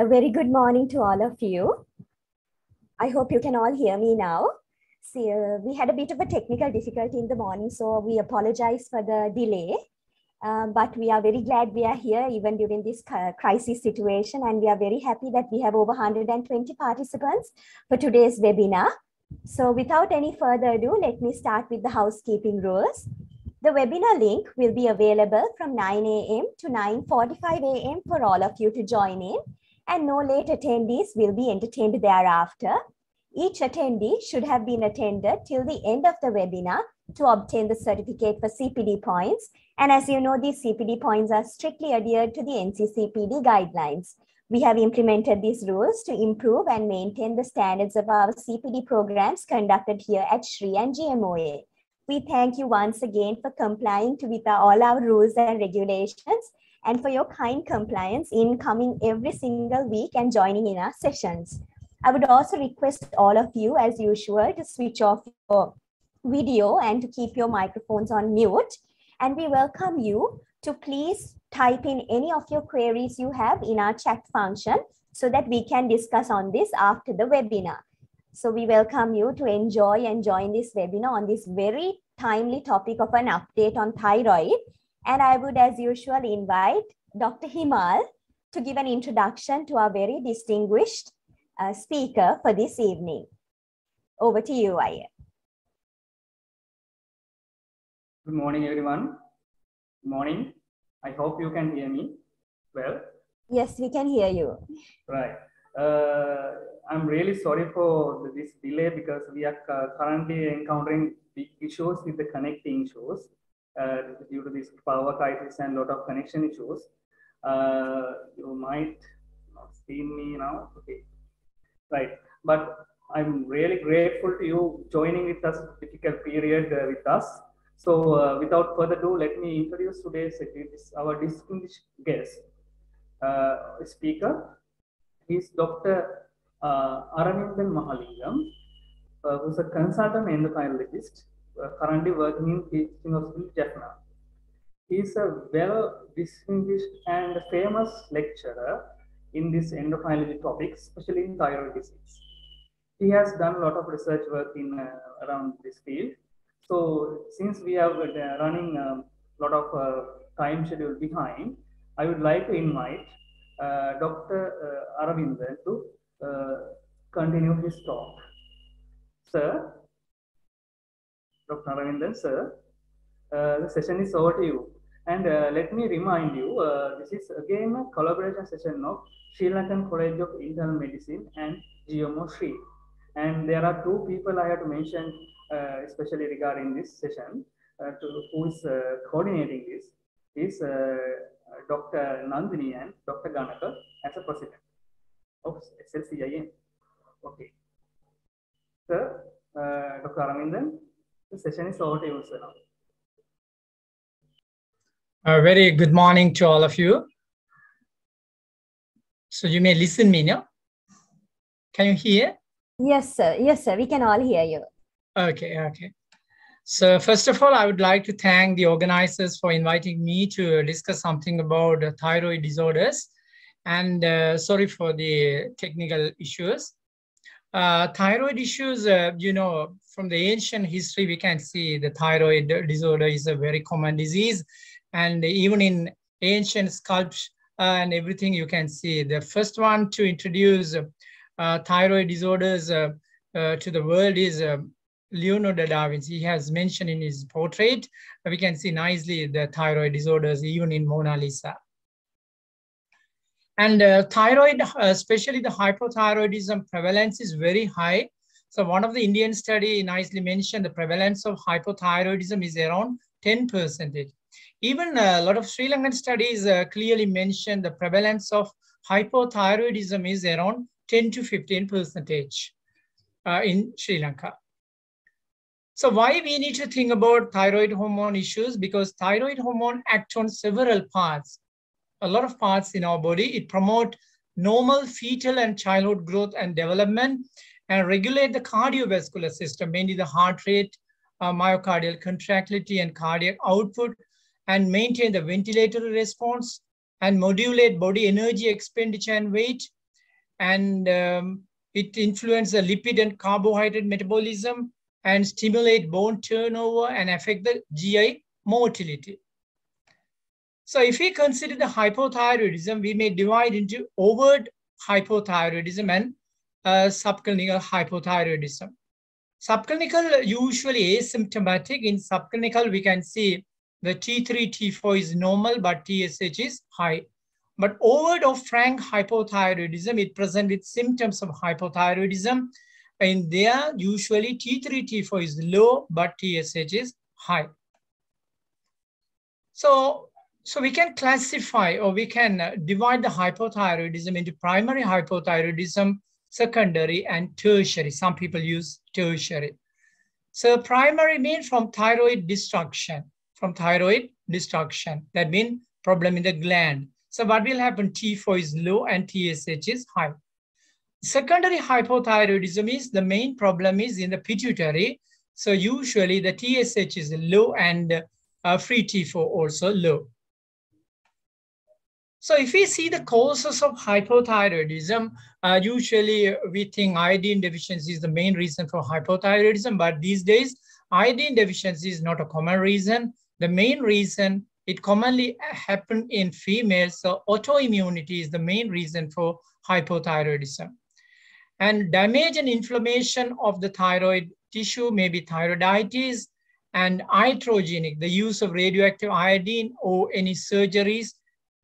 A very good morning to all of you. I hope you can all hear me now. See, uh, we had a bit of a technical difficulty in the morning, so we apologize for the delay. Uh, but we are very glad we are here even during this crisis situation, and we are very happy that we have over 120 participants for today's webinar. So without any further ado, let me start with the housekeeping rules. The webinar link will be available from 9 a.m. to 9.45 a.m. for all of you to join in and no late attendees will be entertained thereafter. Each attendee should have been attended till the end of the webinar to obtain the certificate for CPD points. And as you know, these CPD points are strictly adhered to the NCCPD guidelines. We have implemented these rules to improve and maintain the standards of our CPD programs conducted here at SHRI and GMOA. We thank you once again for complying to with all our rules and regulations and for your kind compliance in coming every single week and joining in our sessions. I would also request all of you, as usual, to switch off your video and to keep your microphones on mute. And we welcome you to please type in any of your queries you have in our chat function so that we can discuss on this after the webinar. So we welcome you to enjoy and join this webinar on this very timely topic of an update on thyroid and I would, as usual, invite Dr. Himal to give an introduction to our very distinguished uh, speaker for this evening. Over to you, Aya. Good morning, everyone. Good morning. I hope you can hear me well. Yes, we can hear you. Right. Uh, I'm really sorry for this delay because we are currently encountering big issues with the connecting issues due to this power crisis and lot of connection issues. Uh, you might not see me now. Okay, right. But I'm really grateful to you joining with us difficult period uh, with us. So uh, without further ado, let me introduce today's our distinguished guest uh, speaker. He's Dr. Uh, Mahalingam, uh, who's a consultant endocrinologist uh, currently working in teaching hospital Jaffna. He is a well distinguished and famous lecturer in this endocrinology topic, especially in thyroid disease. He has done a lot of research work in uh, around this field. So since we are uh, running a lot of uh, time schedule behind, I would like to invite uh, Dr. Uh, Aravinthan to continue his talk. Sir, Dr. Ravindan, sir. Uh, the session is over to you. And uh, let me remind you, uh, this is again a collaboration session of Sri Lankan College of Internal Medicine and GMO Sri. And there are two people I have to mention, uh, especially regarding this session, uh, to, who is uh, coordinating this, is Dr. Nandini and Dr. Ganaka as a president of SLCIM. Okay. Sir, Dr. Aravinthan, the session is over to you, sir. A very good morning to all of you. So you may listen me now. Can you hear? Yes, sir. Yes, sir. We can all hear you. Okay, okay. So first of all, I would like to thank the organizers for inviting me to discuss something about thyroid disorders. And uh, sorry for the technical issues. Uh, thyroid issues, uh, you know, from the ancient history, we can see the thyroid disorder is a very common disease. And even in ancient sculpture and everything, you can see the first one to introduce uh, thyroid disorders uh, uh, to the world is uh, Leonardo da Vinci. He has mentioned in his portrait, we can see nicely the thyroid disorders even in Mona Lisa. And uh, thyroid, uh, especially the hypothyroidism prevalence is very high. So one of the Indian study nicely mentioned the prevalence of hypothyroidism is around 10 percentage. Even uh, a lot of Sri Lankan studies uh, clearly mention the prevalence of hypothyroidism is around 10 to 15 percentage uh, in Sri Lanka. So why we need to think about thyroid hormone issues? Because thyroid hormone act on several parts a lot of parts in our body. It promote normal fetal and childhood growth and development and regulate the cardiovascular system, mainly the heart rate, uh, myocardial contractility and cardiac output, and maintain the ventilatory response and modulate body energy expenditure and weight, and um, it influences the lipid and carbohydrate metabolism and stimulate bone turnover and affect the GI motility. So if we consider the hypothyroidism, we may divide into overt hypothyroidism and uh, subclinical hypothyroidism. Subclinical usually asymptomatic. In subclinical, we can see the T3, T4 is normal, but TSH is high. But overt or frank hypothyroidism, it presents with symptoms of hypothyroidism. And there, usually T3, T4 is low, but TSH is high. So, so we can classify or we can uh, divide the hypothyroidism into primary hypothyroidism, secondary, and tertiary. Some people use tertiary. So primary means from thyroid destruction, from thyroid destruction. That means problem in the gland. So what will happen? T4 is low and TSH is high. Secondary hypothyroidism is the main problem is in the pituitary. So usually the TSH is low and uh, free T4 also low. So if we see the causes of hypothyroidism, uh, usually we think iodine deficiency is the main reason for hypothyroidism, but these days iodine deficiency is not a common reason. The main reason it commonly happen in females, so autoimmunity is the main reason for hypothyroidism. And damage and inflammation of the thyroid tissue may be thyroiditis and iatrogenic, the use of radioactive iodine or any surgeries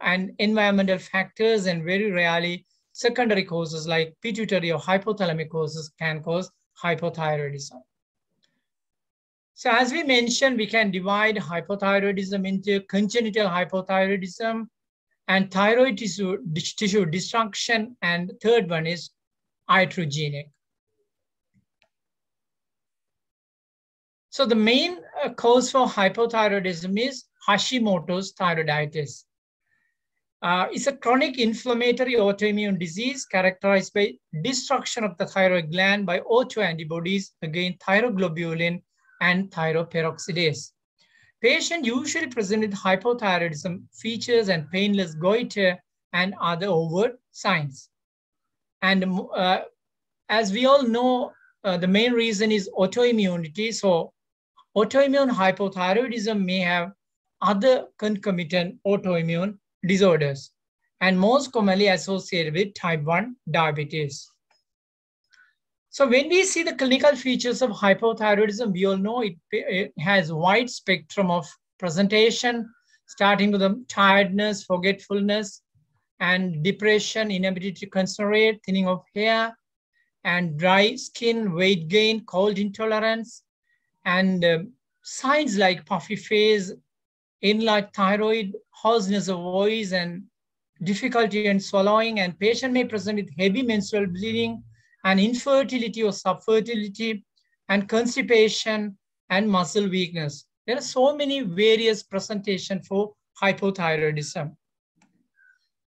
and environmental factors and very rarely secondary causes like pituitary or hypothalamic causes can cause hypothyroidism. So as we mentioned, we can divide hypothyroidism into congenital hypothyroidism and thyroid tissue, tissue destruction. And third one is iatrogenic. So the main uh, cause for hypothyroidism is Hashimoto's thyroiditis. Uh, it's a chronic inflammatory autoimmune disease characterized by destruction of the thyroid gland by autoantibodies against thyroglobulin and thyroperoxidase. Patient usually present with hypothyroidism features and painless goiter and other overt signs. And uh, as we all know, uh, the main reason is autoimmunity. So autoimmune hypothyroidism may have other concomitant autoimmune disorders and most commonly associated with type 1 diabetes. So when we see the clinical features of hypothyroidism, we all know it, it has wide spectrum of presentation, starting with the tiredness, forgetfulness, and depression, inability to concentrate, thinning of hair, and dry skin, weight gain, cold intolerance, and um, signs like puffy face, enlarged thyroid, hoarseness of voice, and difficulty in swallowing, and patient may present with heavy menstrual bleeding, and infertility or subfertility, and constipation, and muscle weakness. There are so many various presentation for hypothyroidism.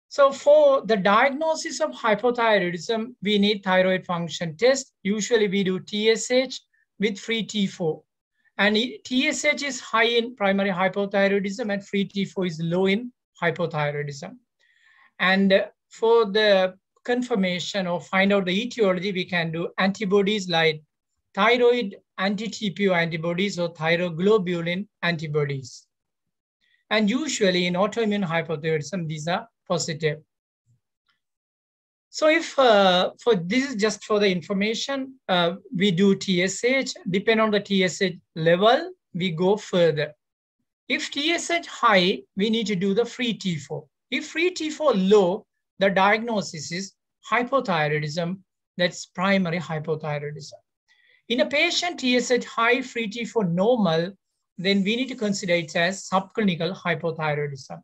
So for the diagnosis of hypothyroidism, we need thyroid function test. Usually we do TSH with free T4. And TSH is high in primary hypothyroidism and free T4 is low in hypothyroidism. And uh, for the confirmation or find out the etiology, we can do antibodies like thyroid anti-TPO antibodies or thyroglobulin antibodies. And usually in autoimmune hypothyroidism, these are positive. So if uh, for this is just for the information, uh, we do TSH, depend on the TSH level, we go further. If TSH high, we need to do the free T4. If free T4 low, the diagnosis is hypothyroidism, that's primary hypothyroidism. In a patient TSH high, free T4 normal, then we need to consider it as subclinical hypothyroidism.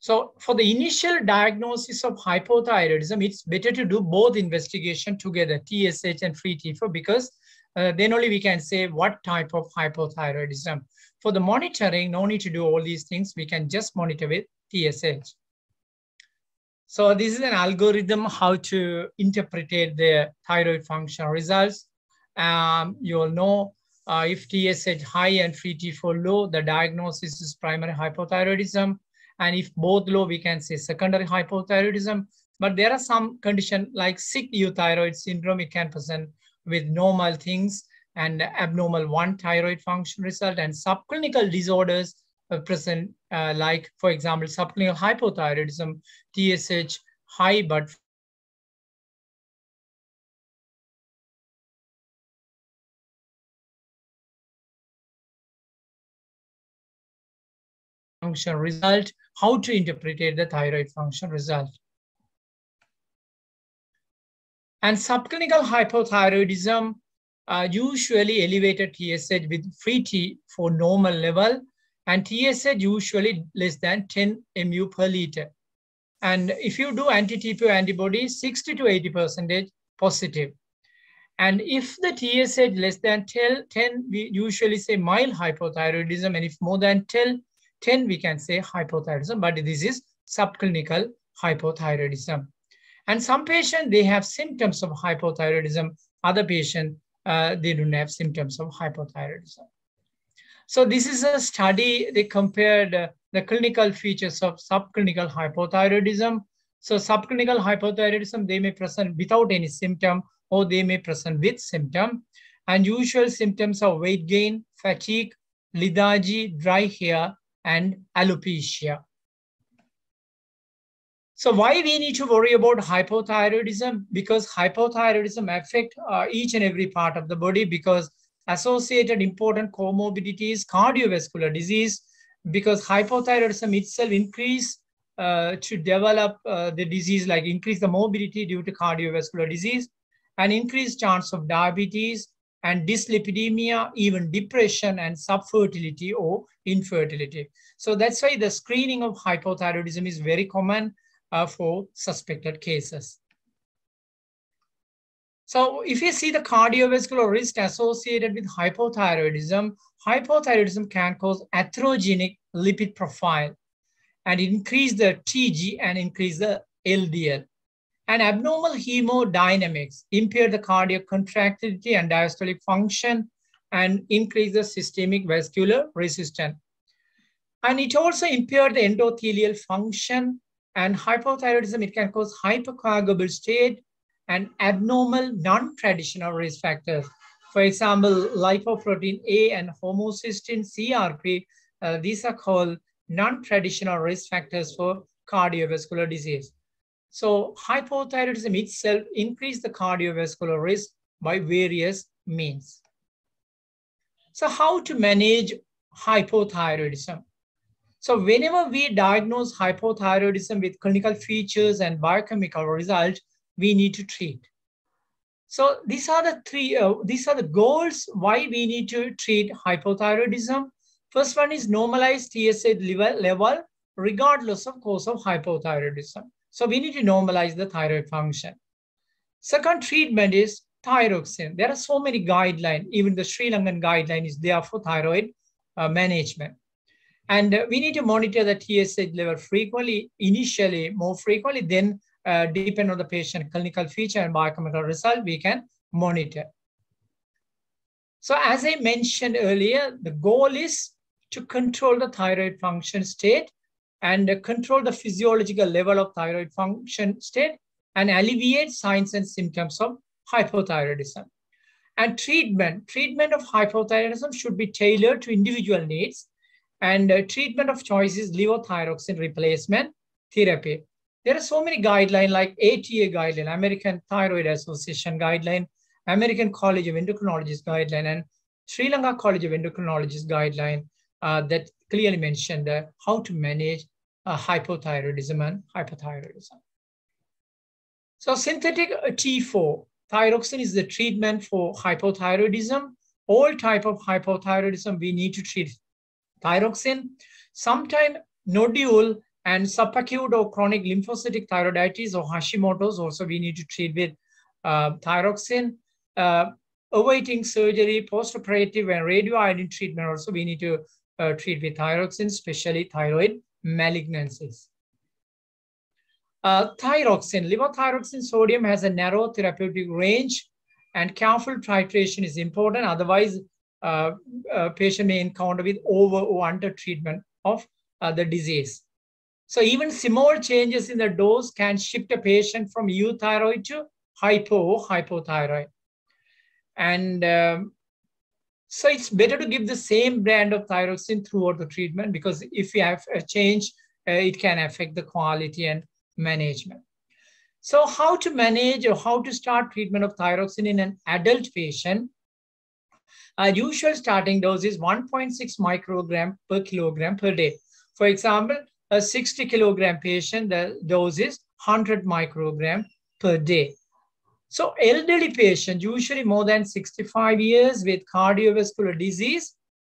So for the initial diagnosis of hypothyroidism, it's better to do both investigation together, TSH and free T4, because uh, then only we can say what type of hypothyroidism. For the monitoring, no need to do all these things. We can just monitor with TSH. So this is an algorithm how to interpret the thyroid function results. Um, you'll know uh, if TSH high and free T4 low, the diagnosis is primary hypothyroidism. And if both low, we can say secondary hypothyroidism. But there are some condition like sick euthyroid syndrome, it can present with normal things and abnormal one thyroid function result and subclinical disorders present uh, like, for example, subclinical hypothyroidism, TSH high but function result, how to interpret the thyroid function result. And subclinical hypothyroidism uh, usually elevated TSH with free T for normal level and TSH usually less than 10 mu per liter. And if you do anti-TPO antibody, 60 to 80 percentage positive. And if the TSH less than 10, 10, we usually say mild hypothyroidism. And if more than 10, 10 we can say hypothyroidism, but this is subclinical hypothyroidism. And some patients, they have symptoms of hypothyroidism. Other patients, uh, they don't have symptoms of hypothyroidism. So this is a study, they compared uh, the clinical features of subclinical hypothyroidism. So subclinical hypothyroidism, they may present without any symptom or they may present with symptom. And usual symptoms are weight gain, fatigue, lethargy, dry hair, and alopecia. So why we need to worry about hypothyroidism? Because hypothyroidism affect uh, each and every part of the body because associated important comorbidities, cardiovascular disease, because hypothyroidism itself increase uh, to develop uh, the disease like increase the morbidity due to cardiovascular disease and increased chance of diabetes and dyslipidemia, even depression and subfertility or infertility. So that's why the screening of hypothyroidism is very common uh, for suspected cases. So if you see the cardiovascular risk associated with hypothyroidism, hypothyroidism can cause atherogenic lipid profile and increase the TG and increase the LDL. And abnormal hemodynamics impair the cardiac contractility and diastolic function and increase the systemic vascular resistance. And it also impair the endothelial function and hypothyroidism, it can cause hypercoagulable state and abnormal non-traditional risk factors. For example, lipoprotein A and homocysteine CRP, uh, these are called non-traditional risk factors for cardiovascular disease. So hypothyroidism itself increase the cardiovascular risk by various means. So how to manage hypothyroidism? So whenever we diagnose hypothyroidism with clinical features and biochemical results, we need to treat. So these are the three, uh, these are the goals why we need to treat hypothyroidism. First one is normalize TSH level, level regardless of cause of hypothyroidism. So we need to normalize the thyroid function. Second treatment is thyroxine. There are so many guidelines. Even the Sri Lankan guideline is there for thyroid uh, management. And uh, we need to monitor the TSH level frequently, initially more frequently, then uh, depend on the patient clinical feature and biochemical result, we can monitor. So as I mentioned earlier, the goal is to control the thyroid function state and uh, control the physiological level of thyroid function state and alleviate signs and symptoms of hypothyroidism. And treatment, treatment of hypothyroidism should be tailored to individual needs and uh, treatment of choice is levothyroxine replacement therapy. There are so many guidelines like ATA guideline, American Thyroid Association guideline, American College of Endocrinologists guideline, and Sri Lanka College of Endocrinologists guideline uh, that clearly mentioned uh, how to manage uh, hypothyroidism and hypothyroidism. So synthetic uh, T4, thyroxine is the treatment for hypothyroidism. All type of hypothyroidism, we need to treat thyroxine. Sometimes nodule and subacute or chronic lymphocytic thyroiditis or Hashimoto's also we need to treat with uh, thyroxine. Uh, awaiting surgery, postoperative and radioiodine treatment also we need to uh, treat with thyroxine, especially thyroid malignancies. Uh, thyroxine, levothyroxine sodium has a narrow therapeutic range and careful titration is important. Otherwise, uh, uh, patient may encounter with over or under treatment of uh, the disease. So even small changes in the dose can shift a patient from euthyroid to hypo hypothyroid. And um, so it's better to give the same brand of thyroxine throughout the treatment because if you have a change, uh, it can affect the quality and management. So how to manage or how to start treatment of thyroxine in an adult patient? Our usual starting dose is 1.6 microgram per kilogram per day. For example, a 60 kilogram patient, the dose is 100 microgram per day. So elderly patient, usually more than 65 years with cardiovascular disease.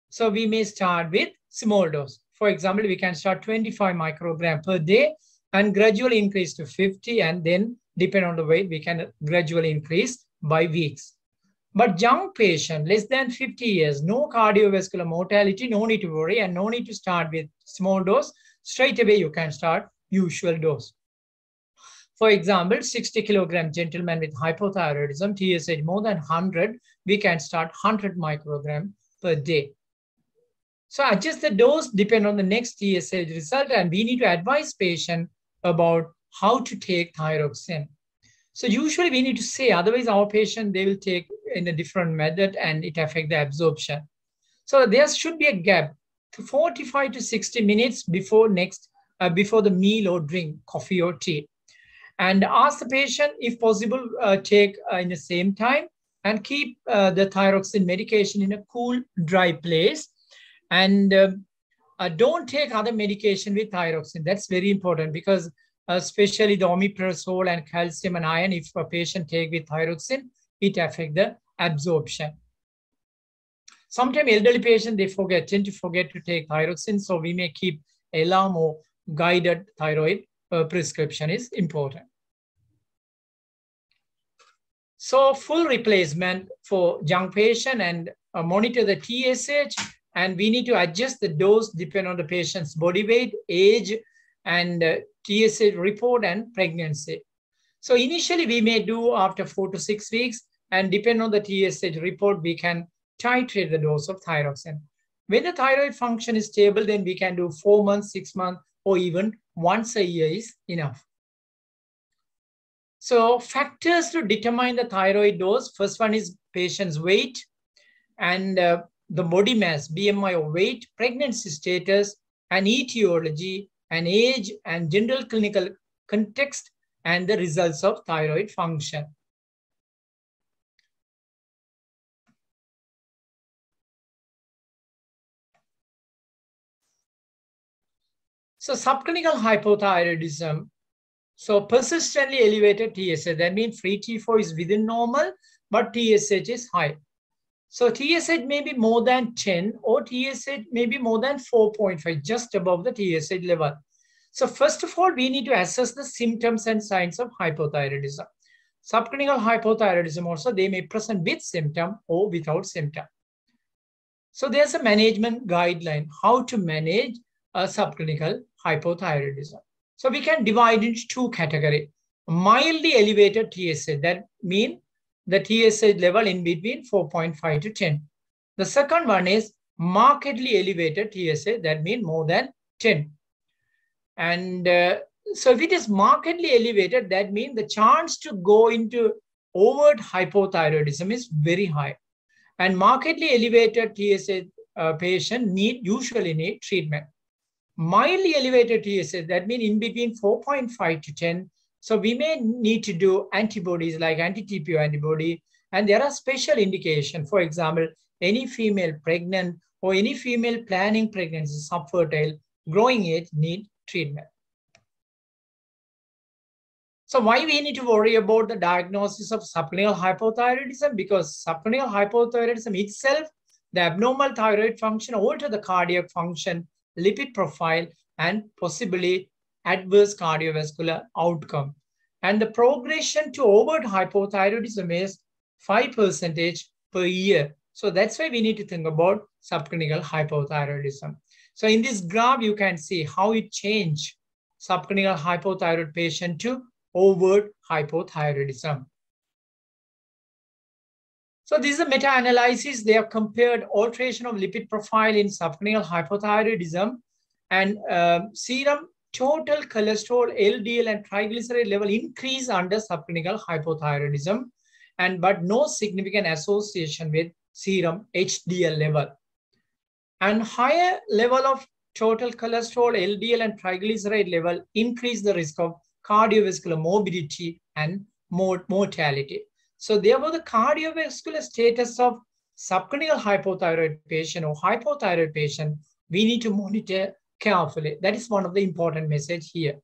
So we may start with small dose. For example, we can start 25 microgram per day and gradually increase to 50 and then depend on the weight, we can gradually increase by weeks. But young patient, less than 50 years, no cardiovascular mortality, no need to worry and no need to start with small dose. Straight away, you can start usual dose. For example, 60 kilogram gentleman with hypothyroidism, TSH more than 100, we can start 100 microgram per day. So adjust the dose depend on the next TSH result and we need to advise patient about how to take thyroxine. So usually we need to say, otherwise our patient, they will take in a different method and it affect the absorption. So there should be a gap to 45 to 60 minutes before next, uh, before the meal or drink, coffee or tea. And ask the patient, if possible, uh, take uh, in the same time and keep uh, the thyroxine medication in a cool, dry place. And um, uh, don't take other medication with thyroxine. That's very important because especially the omeprazole and calcium and iron, if a patient take with thyroxine, it affect the absorption. Sometimes elderly patients, they forget, tend to forget to take thyroxine. So we may keep alarm or guided thyroid uh, prescription is important. So full replacement for young patient and uh, monitor the TSH and we need to adjust the dose depending on the patient's body weight, age, and uh, TSH report and pregnancy. So initially we may do after four to six weeks and depending on the TSH report, we can titrate the dose of thyroxine. When the thyroid function is stable, then we can do four months, six months, or even once a year is enough. So factors to determine the thyroid dose, first one is patient's weight and uh, the body mass, BMI or weight, pregnancy status, and etiology, and age, and general clinical context, and the results of thyroid function. So subclinical hypothyroidism. So persistently elevated TSH, that means free T4 is within normal, but TSH is high. So TSH may be more than 10 or TSH may be more than 4.5, just above the TSH level. So first of all, we need to assess the symptoms and signs of hypothyroidism. Subclinical hypothyroidism also, they may present with symptom or without symptom. So there's a management guideline, how to manage a subclinical hypothyroidism. So we can divide into two categories. Mildly elevated TSH, that means the TSH level in between 4.5 to 10. The second one is markedly elevated TSH, that means more than 10. And uh, so if it is markedly elevated, that means the chance to go into overt hypothyroidism is very high. And markedly elevated TSH uh, patient need usually need treatment. Mildly elevated TSH, that means in between 4.5 to 10, so we may need to do antibodies like anti-TPO antibody, and there are special indication. For example, any female pregnant or any female planning pregnancy, subfertile, growing age need treatment. So why we need to worry about the diagnosis of subclinical hypothyroidism? Because subclinical hypothyroidism itself, the abnormal thyroid function alter the cardiac function, lipid profile, and possibly adverse cardiovascular outcome. And the progression to overt hypothyroidism is 5 percentage per year. So that's why we need to think about subclinical hypothyroidism. So in this graph, you can see how it changed subclinical hypothyroid patient to overt hypothyroidism. So this is a meta-analysis. They have compared alteration of lipid profile in subclinical hypothyroidism and uh, serum total cholesterol, LDL, and triglyceride level increase under subclinical hypothyroidism, and but no significant association with serum HDL level. And higher level of total cholesterol, LDL, and triglyceride level increase the risk of cardiovascular morbidity and mortality. So therefore, the cardiovascular status of subclinical hypothyroid patient or hypothyroid patient, we need to monitor carefully. That is one of the important message here.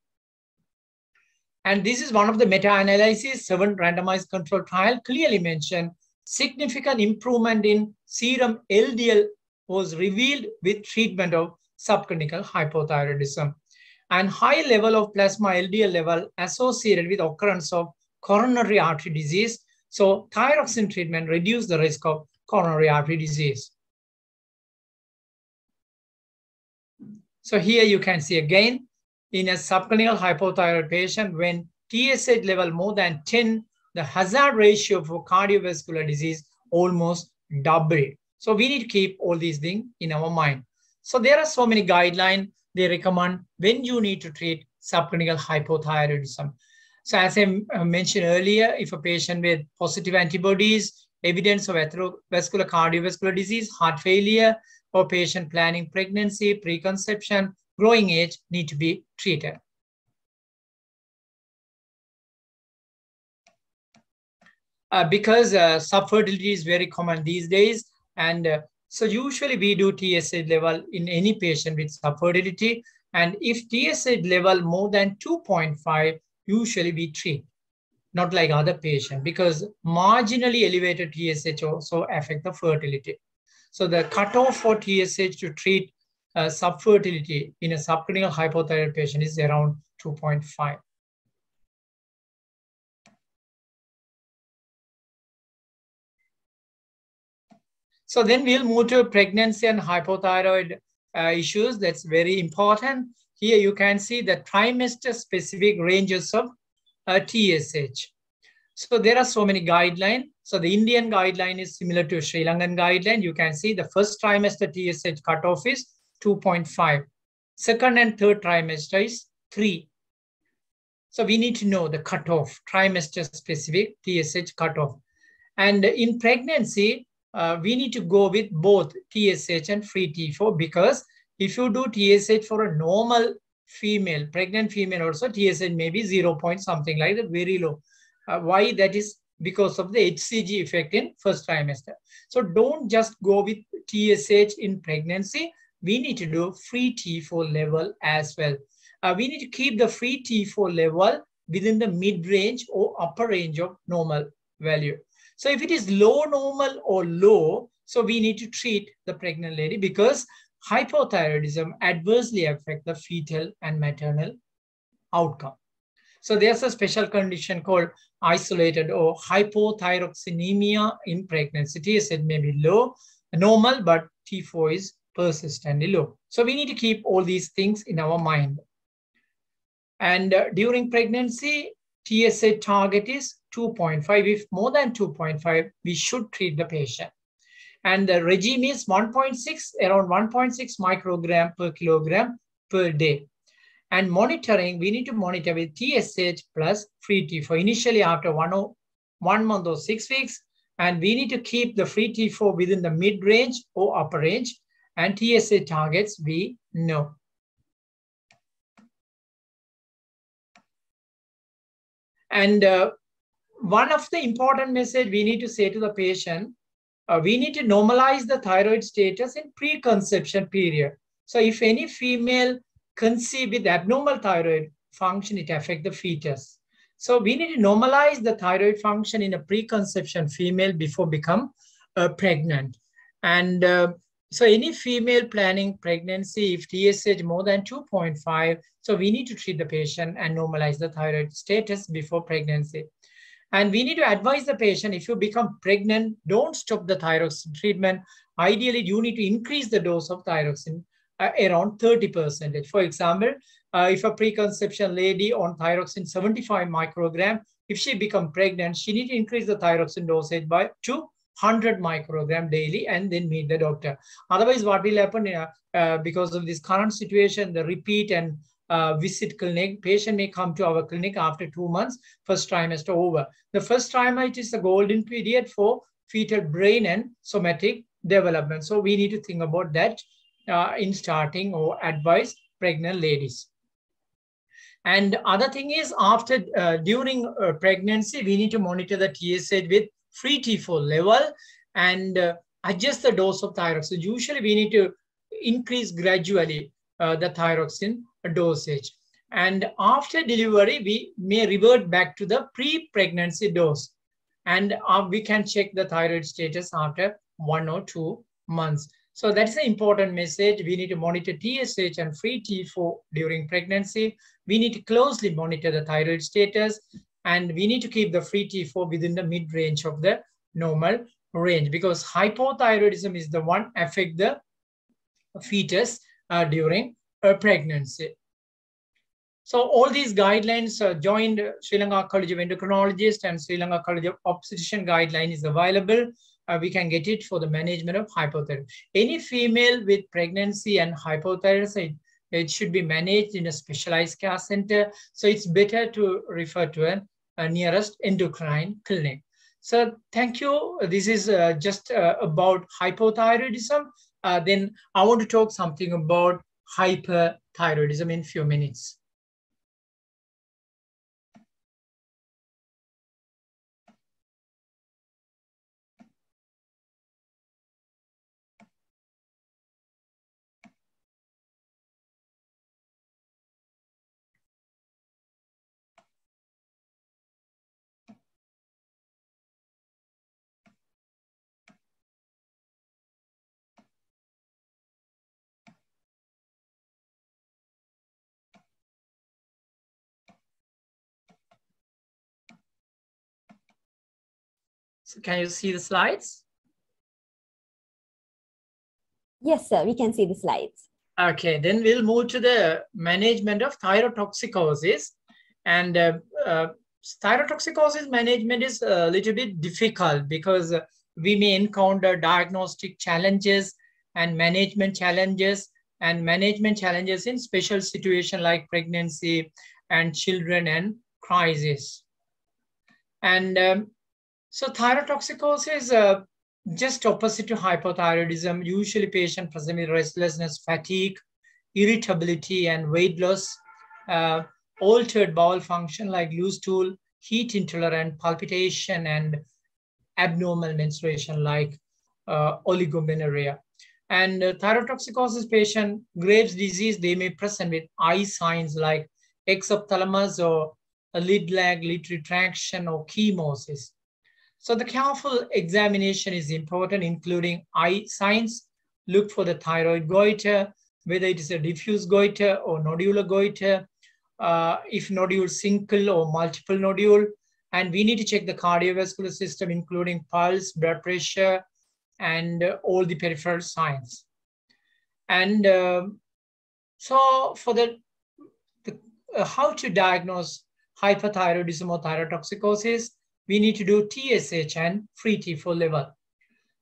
And this is one of the meta-analysis, seven randomized control trial clearly mentioned significant improvement in serum LDL was revealed with treatment of subclinical hypothyroidism and high level of plasma LDL level associated with occurrence of coronary artery disease. So thyroxine treatment reduce the risk of coronary artery disease. So here you can see again, in a subclinical hypothyroid patient, when TSH level more than 10, the hazard ratio for cardiovascular disease almost double. So we need to keep all these things in our mind. So there are so many guidelines they recommend when you need to treat subclinical hypothyroidism. So as I uh, mentioned earlier, if a patient with positive antibodies, evidence of atherosclerotic cardiovascular disease, heart failure, or patient planning pregnancy, preconception, growing age need to be treated. Uh, because uh, subfertility is very common these days, and uh, so usually we do TSH level in any patient with subfertility, and if TSH level more than 2.5, usually we treat, not like other patient, because marginally elevated TSH also affect the fertility. So the cutoff for TSH to treat uh, subfertility in a subclinical hypothyroid patient is around 2.5. So then we'll move to pregnancy and hypothyroid uh, issues. That's very important. Here you can see the trimester specific ranges of uh, TSH. So there are so many guidelines. So the Indian guideline is similar to Sri Lankan guideline. You can see the first trimester TSH cutoff is 2.5. Second and third trimester is 3. So we need to know the cutoff, trimester specific TSH cutoff. And in pregnancy, uh, we need to go with both TSH and free T4 because if you do TSH for a normal female, pregnant female also, TSH may be 0 point something like that, very low. Uh, why that is because of the HCG effect in first trimester. So don't just go with TSH in pregnancy. We need to do free T4 level as well. Uh, we need to keep the free T4 level within the mid-range or upper range of normal value. So if it is low normal or low, so we need to treat the pregnant lady because hypothyroidism adversely affect the fetal and maternal outcome. So there's a special condition called isolated or hypothyroxinemia in pregnancy. TSH may be low, normal, but T4 is persistently low. So we need to keep all these things in our mind. And uh, during pregnancy, TSH target is 2.5. If more than 2.5, we should treat the patient. And the regime is 1.6, around 1.6 microgram per kilogram per day. And monitoring, we need to monitor with TSH plus free T4 initially after one, one month or six weeks. And we need to keep the free T4 within the mid range or upper range. And TSH targets we know. And uh, one of the important message we need to say to the patient, uh, we need to normalize the thyroid status in preconception period. So if any female conceive with abnormal thyroid function, it affect the fetus. So we need to normalize the thyroid function in a preconception female before become uh, pregnant. And uh, so any female planning pregnancy, if TSH more than 2.5, so we need to treat the patient and normalize the thyroid status before pregnancy. And we need to advise the patient, if you become pregnant, don't stop the thyroxine treatment. Ideally, you need to increase the dose of thyroxine around 30%. For example, uh, if a preconception lady on thyroxine 75 microgram, if she become pregnant, she need to increase the thyroxine dosage by 200 microgram daily and then meet the doctor. Otherwise, what will happen uh, uh, because of this current situation, the repeat and uh, visit clinic. Patient may come to our clinic after two months, first trimester over. The first trimester is the golden period for fetal brain and somatic development. So we need to think about that uh, in starting or advise pregnant ladies. And other thing is after, uh, during uh, pregnancy, we need to monitor the TSH with free T4 level and uh, adjust the dose of thyroxine. Usually we need to increase gradually uh, the thyroxine dosage. And after delivery, we may revert back to the pre-pregnancy dose. And uh, we can check the thyroid status after one or two months. So that's an important message. We need to monitor TSH and free T4 during pregnancy. We need to closely monitor the thyroid status and we need to keep the free T4 within the mid range of the normal range because hypothyroidism is the one affect the fetus uh, during a pregnancy. So all these guidelines uh, joined Sri Lanka College of Endocrinologists and Sri Lanka College of Obstetrician guideline is available uh, we can get it for the management of hypothyroidism. Any female with pregnancy and hypothyroidism, it should be managed in a specialized care center. So it's better to refer to a, a nearest endocrine clinic. So thank you. This is uh, just uh, about hypothyroidism. Uh, then I want to talk something about hyperthyroidism in few minutes. Can you see the slides? Yes, sir. We can see the slides. Okay, then we'll move to the management of thyrotoxicosis. And uh, uh, thyrotoxicosis management is a little bit difficult because we may encounter diagnostic challenges and management challenges and management challenges in special situation like pregnancy and children and crisis. And um, so thyrotoxicosis is uh, just opposite to hypothyroidism. Usually patient present with restlessness, fatigue, irritability, and weight loss, uh, altered bowel function like loose stool, heat intolerant, palpitation, and abnormal menstruation like uh, oligomenorrhea. And uh, thyrotoxicosis patient, Graves' disease, they may present with eye signs like exophthalmos or a lid lag, lid retraction, or chemosis. So the careful examination is important, including eye signs. Look for the thyroid goiter, whether it is a diffuse goiter or nodular goiter, uh, if nodule single or multiple nodule. And we need to check the cardiovascular system, including pulse, blood pressure, and uh, all the peripheral signs. And um, so for the, the uh, how to diagnose hyperthyroidism or thyrotoxicosis, we need to do TSH and free T4 level.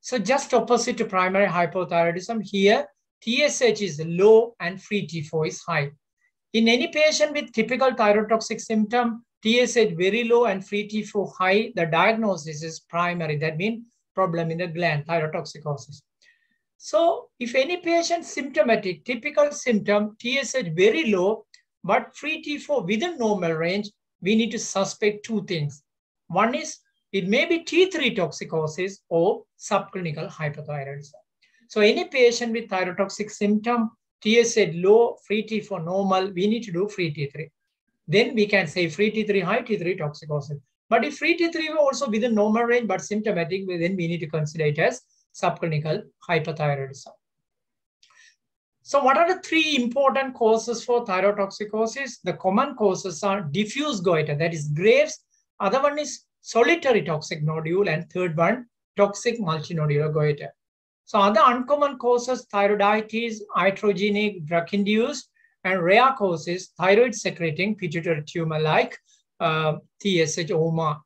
So just opposite to primary hypothyroidism here, TSH is low and free T4 is high. In any patient with typical thyrotoxic symptom, TSH very low and free T4 high, the diagnosis is primary. That means problem in the gland, thyrotoxicosis. So if any patient symptomatic, typical symptom, TSH very low, but free T4 within normal range, we need to suspect two things. One is it may be T3 toxicosis or subclinical hypothyroidism. So any patient with thyrotoxic symptom, TSH low, free T4 normal, we need to do free T3. Then we can say free T3 high, T3 toxicosis. But if free T3 also within normal range but symptomatic, then we need to consider it as subclinical hypothyroidism. So what are the three important causes for thyrotoxicosis? The common causes are diffuse goiter, that is Graves, other one is solitary toxic nodule, and third one, toxic multinodular goiter. So other uncommon causes, thyroiditis, iatrogenic, drug-induced, and rare causes, thyroid secreting pituitary tumor like uh, TSHoma.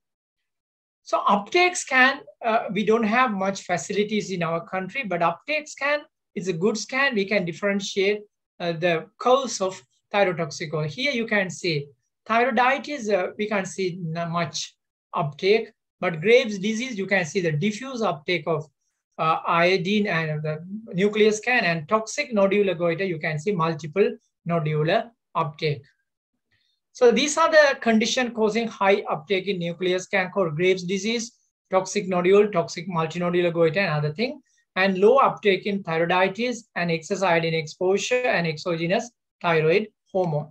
So uptake scan, uh, we don't have much facilities in our country, but uptake scan is a good scan. We can differentiate uh, the cause of thyrotoxicosis. Here you can see thyroiditis, uh, we can't see much uptake, but Graves' disease, you can see the diffuse uptake of uh, iodine and the nuclear scan and toxic nodular goiter, you can see multiple nodular uptake. So these are the condition causing high uptake in nuclear scan called Graves' disease, toxic nodule, toxic multinodular goiter and other thing, and low uptake in thyroiditis and excess iodine exposure and exogenous thyroid hormone.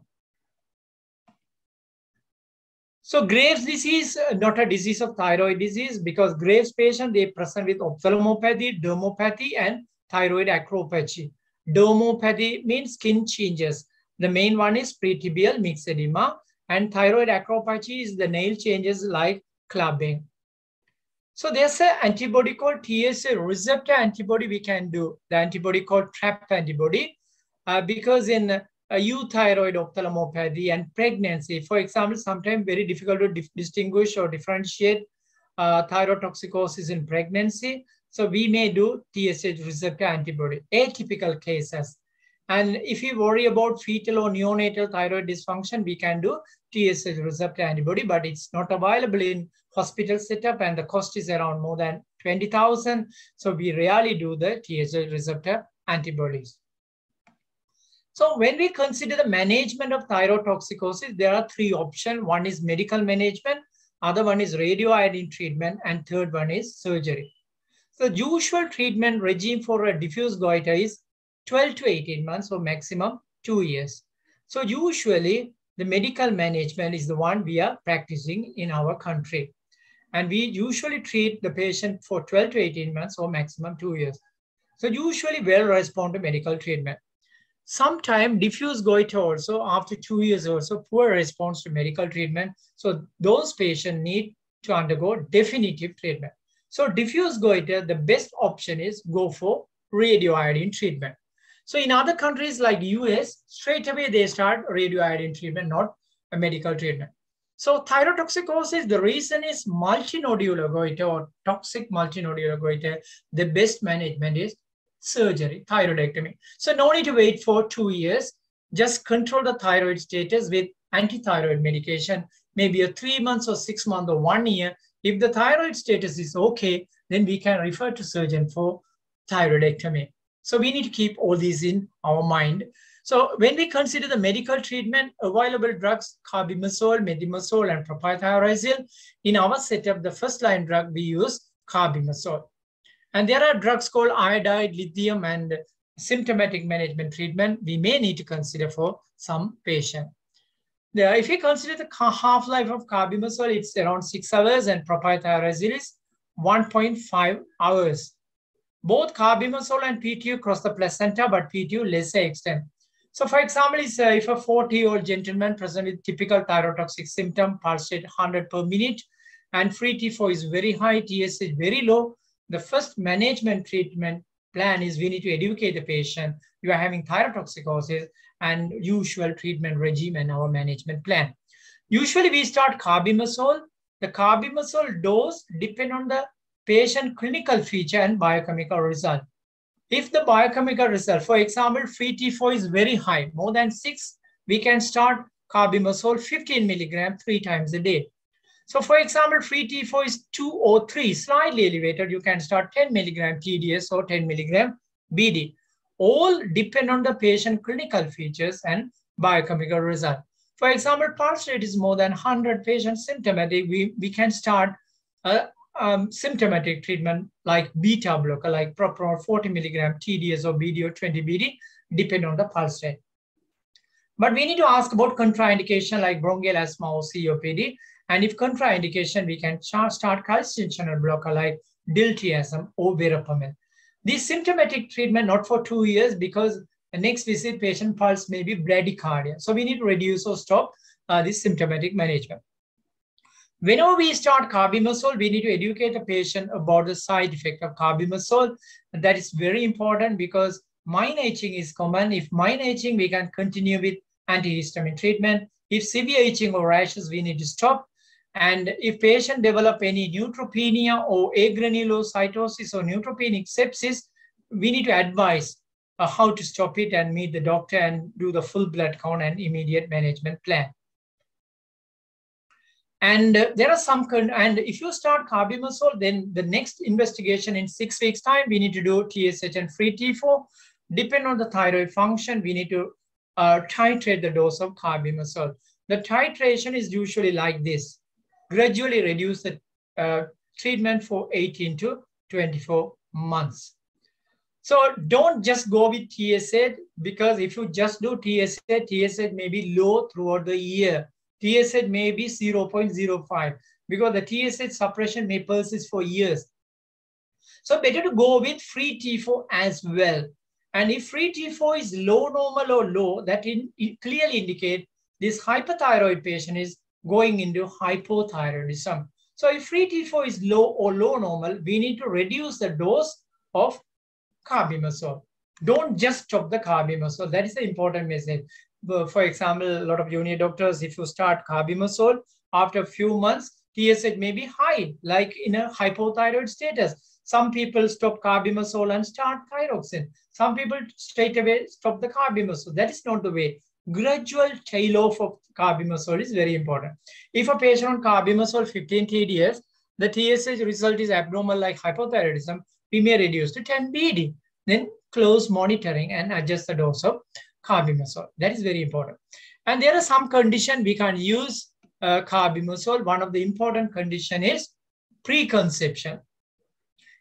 So Graves disease, uh, not a disease of thyroid disease because Graves patient, they present with ophthalmopathy, dermopathy, and thyroid acropathy. Dermopathy means skin changes. The main one is pretibial myxedema and thyroid acropathy is the nail changes like clubbing. So there's an antibody called TSH receptor antibody we can do. The antibody called TRAP antibody uh, because in euthyroid ophthalmopathy and pregnancy. For example, sometimes very difficult to distinguish or differentiate uh, thyrotoxicosis in pregnancy. So we may do TSH receptor antibody, atypical cases. And if you worry about fetal or neonatal thyroid dysfunction, we can do TSH receptor antibody, but it's not available in hospital setup and the cost is around more than 20,000. So we rarely do the TSH receptor antibodies. So when we consider the management of thyrotoxicosis, there are three options. One is medical management, other one is radioiodine treatment, and third one is surgery. So usual treatment regime for a diffuse goiter is 12 to 18 months or maximum two years. So usually the medical management is the one we are practicing in our country. And we usually treat the patient for 12 to 18 months or maximum two years. So usually well respond to medical treatment. Sometimes diffuse goiter also after two years also poor response to medical treatment. So those patients need to undergo definitive treatment. So diffuse goiter, the best option is go for radioiodine treatment. So in other countries like US, straight away they start radioiodine treatment, not a medical treatment. So thyrotoxicosis, the reason is multinodular goiter or toxic multinodular goiter. The best management is surgery, thyroidectomy. So no need to wait for two years. Just control the thyroid status with antithyroid medication, maybe a three months or six months or one year. If the thyroid status is okay, then we can refer to surgeon for thyroidectomy. So we need to keep all these in our mind. So when we consider the medical treatment, available drugs, carbimazole, methimazole, and propylthiouracil, in our setup, the first line drug we use carbimazole. And there are drugs called iodide, lithium, and symptomatic management treatment we may need to consider for some patient. There, if you consider the half-life of carbimazole, it's around six hours and propylthiouracil is 1.5 hours. Both carbimazole and PTU cross the placenta, but PTU lesser extent. So for example, uh, if a 40-year-old gentleman present with typical thyrotoxic symptom, pulse rate 100 per minute, and free T4 is very high, TS is very low, the first management treatment plan is we need to educate the patient. You are having thyrotoxicosis and usual treatment regimen our management plan. Usually we start carbimazole. The carbimazole dose depend on the patient clinical feature and biochemical result. If the biochemical result, for example, free T4 is very high, more than six, we can start carbimazole 15 milligram three times a day. So for example, free T4 is 2 or 3, slightly elevated. You can start 10 milligram TDS or 10 milligram BD. All depend on the patient clinical features and biochemical result. For example, pulse rate is more than 100 patients symptomatic. We, we can start a um, symptomatic treatment like beta blocker, like proper 40 milligram TDS or BD or 20 BD, depend on the pulse rate. But we need to ask about contraindication like bronchial asthma or COPD. And if contraindication, we can start calcium channel blocker like diltiazem or verapamil. This symptomatic treatment not for two years because the next visit patient pulse may be bradycardia. So we need to reduce or stop uh, this symptomatic management. Whenever we start carbimazole, we need to educate the patient about the side effect of carbimazole. That is very important because minor itching is common. If minor itching, we can continue with antihistamine treatment. If severe itching or rashes, we need to stop. And if patient develop any neutropenia or agranulocytosis or neutropenic sepsis, we need to advise uh, how to stop it and meet the doctor and do the full blood count and immediate management plan. And uh, there are some, and if you start carbimazole, then the next investigation in six weeks time, we need to do TSH and free T4. Depend on the thyroid function, we need to uh, titrate the dose of carbimazole. The titration is usually like this. Gradually reduce the uh, treatment for 18 to 24 months. So don't just go with TSH because if you just do TSH, TSH may be low throughout the year. TSH may be 0.05 because the TSH suppression may persist for years. So better to go with free T4 as well. And if free T4 is low normal or low, that in, clearly indicate this hyperthyroid patient is going into hypothyroidism. So if free T4 is low or low normal, we need to reduce the dose of carbimazole. Don't just stop the carbimazole. That is the important message. For example, a lot of junior doctors, if you start carbimazole, after a few months, TSH may be high, like in a hypothyroid status. Some people stop carbimazole and start thyroxine. Some people straight away stop the carbimazole. That is not the way. Gradual tail off of carbimazole is very important. If a patient on carbimazole 15 TDS, the TSH result is abnormal like hypothyroidism, we may reduce to 10 BD. Then close monitoring and adjust the dose of carbimazole. That is very important. And there are some conditions we can use uh, carbimazole. One of the important condition is preconception.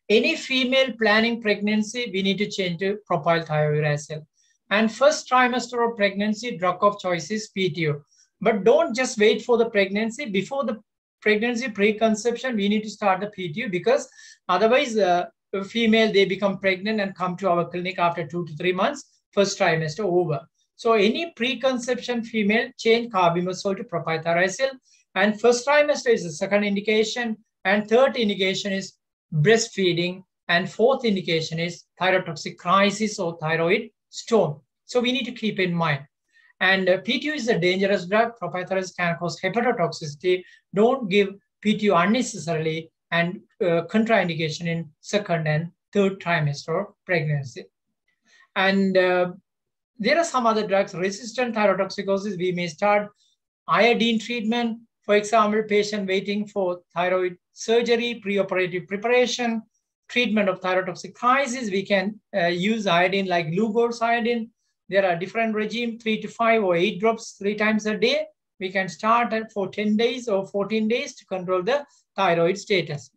Any female planning pregnancy, we need to change to propyl thiouracil. And first trimester of pregnancy, drug of choice is PTU. But don't just wait for the pregnancy. Before the pregnancy preconception, we need to start the PTU because otherwise uh, female, they become pregnant and come to our clinic after two to three months, first trimester over. So any preconception female, change carbimazole to propylthiouracil. And first trimester is the second indication. And third indication is breastfeeding. And fourth indication is thyrotoxic crisis or thyroid storm. So we need to keep in mind. And uh, is a dangerous drug. Propylthiouracil can cause hepatotoxicity. Don't give PTU unnecessarily and uh, contraindication in second and third trimester pregnancy. And uh, there are some other drugs, resistant thyrotoxicosis, we may start iodine treatment. For example, patient waiting for thyroid surgery, preoperative preparation, treatment of thyrotoxic we can uh, use iodine like Lugol's iodine. There are different regime, three to five or eight drops three times a day. We can start for 10 days or 14 days to control the thyroid status.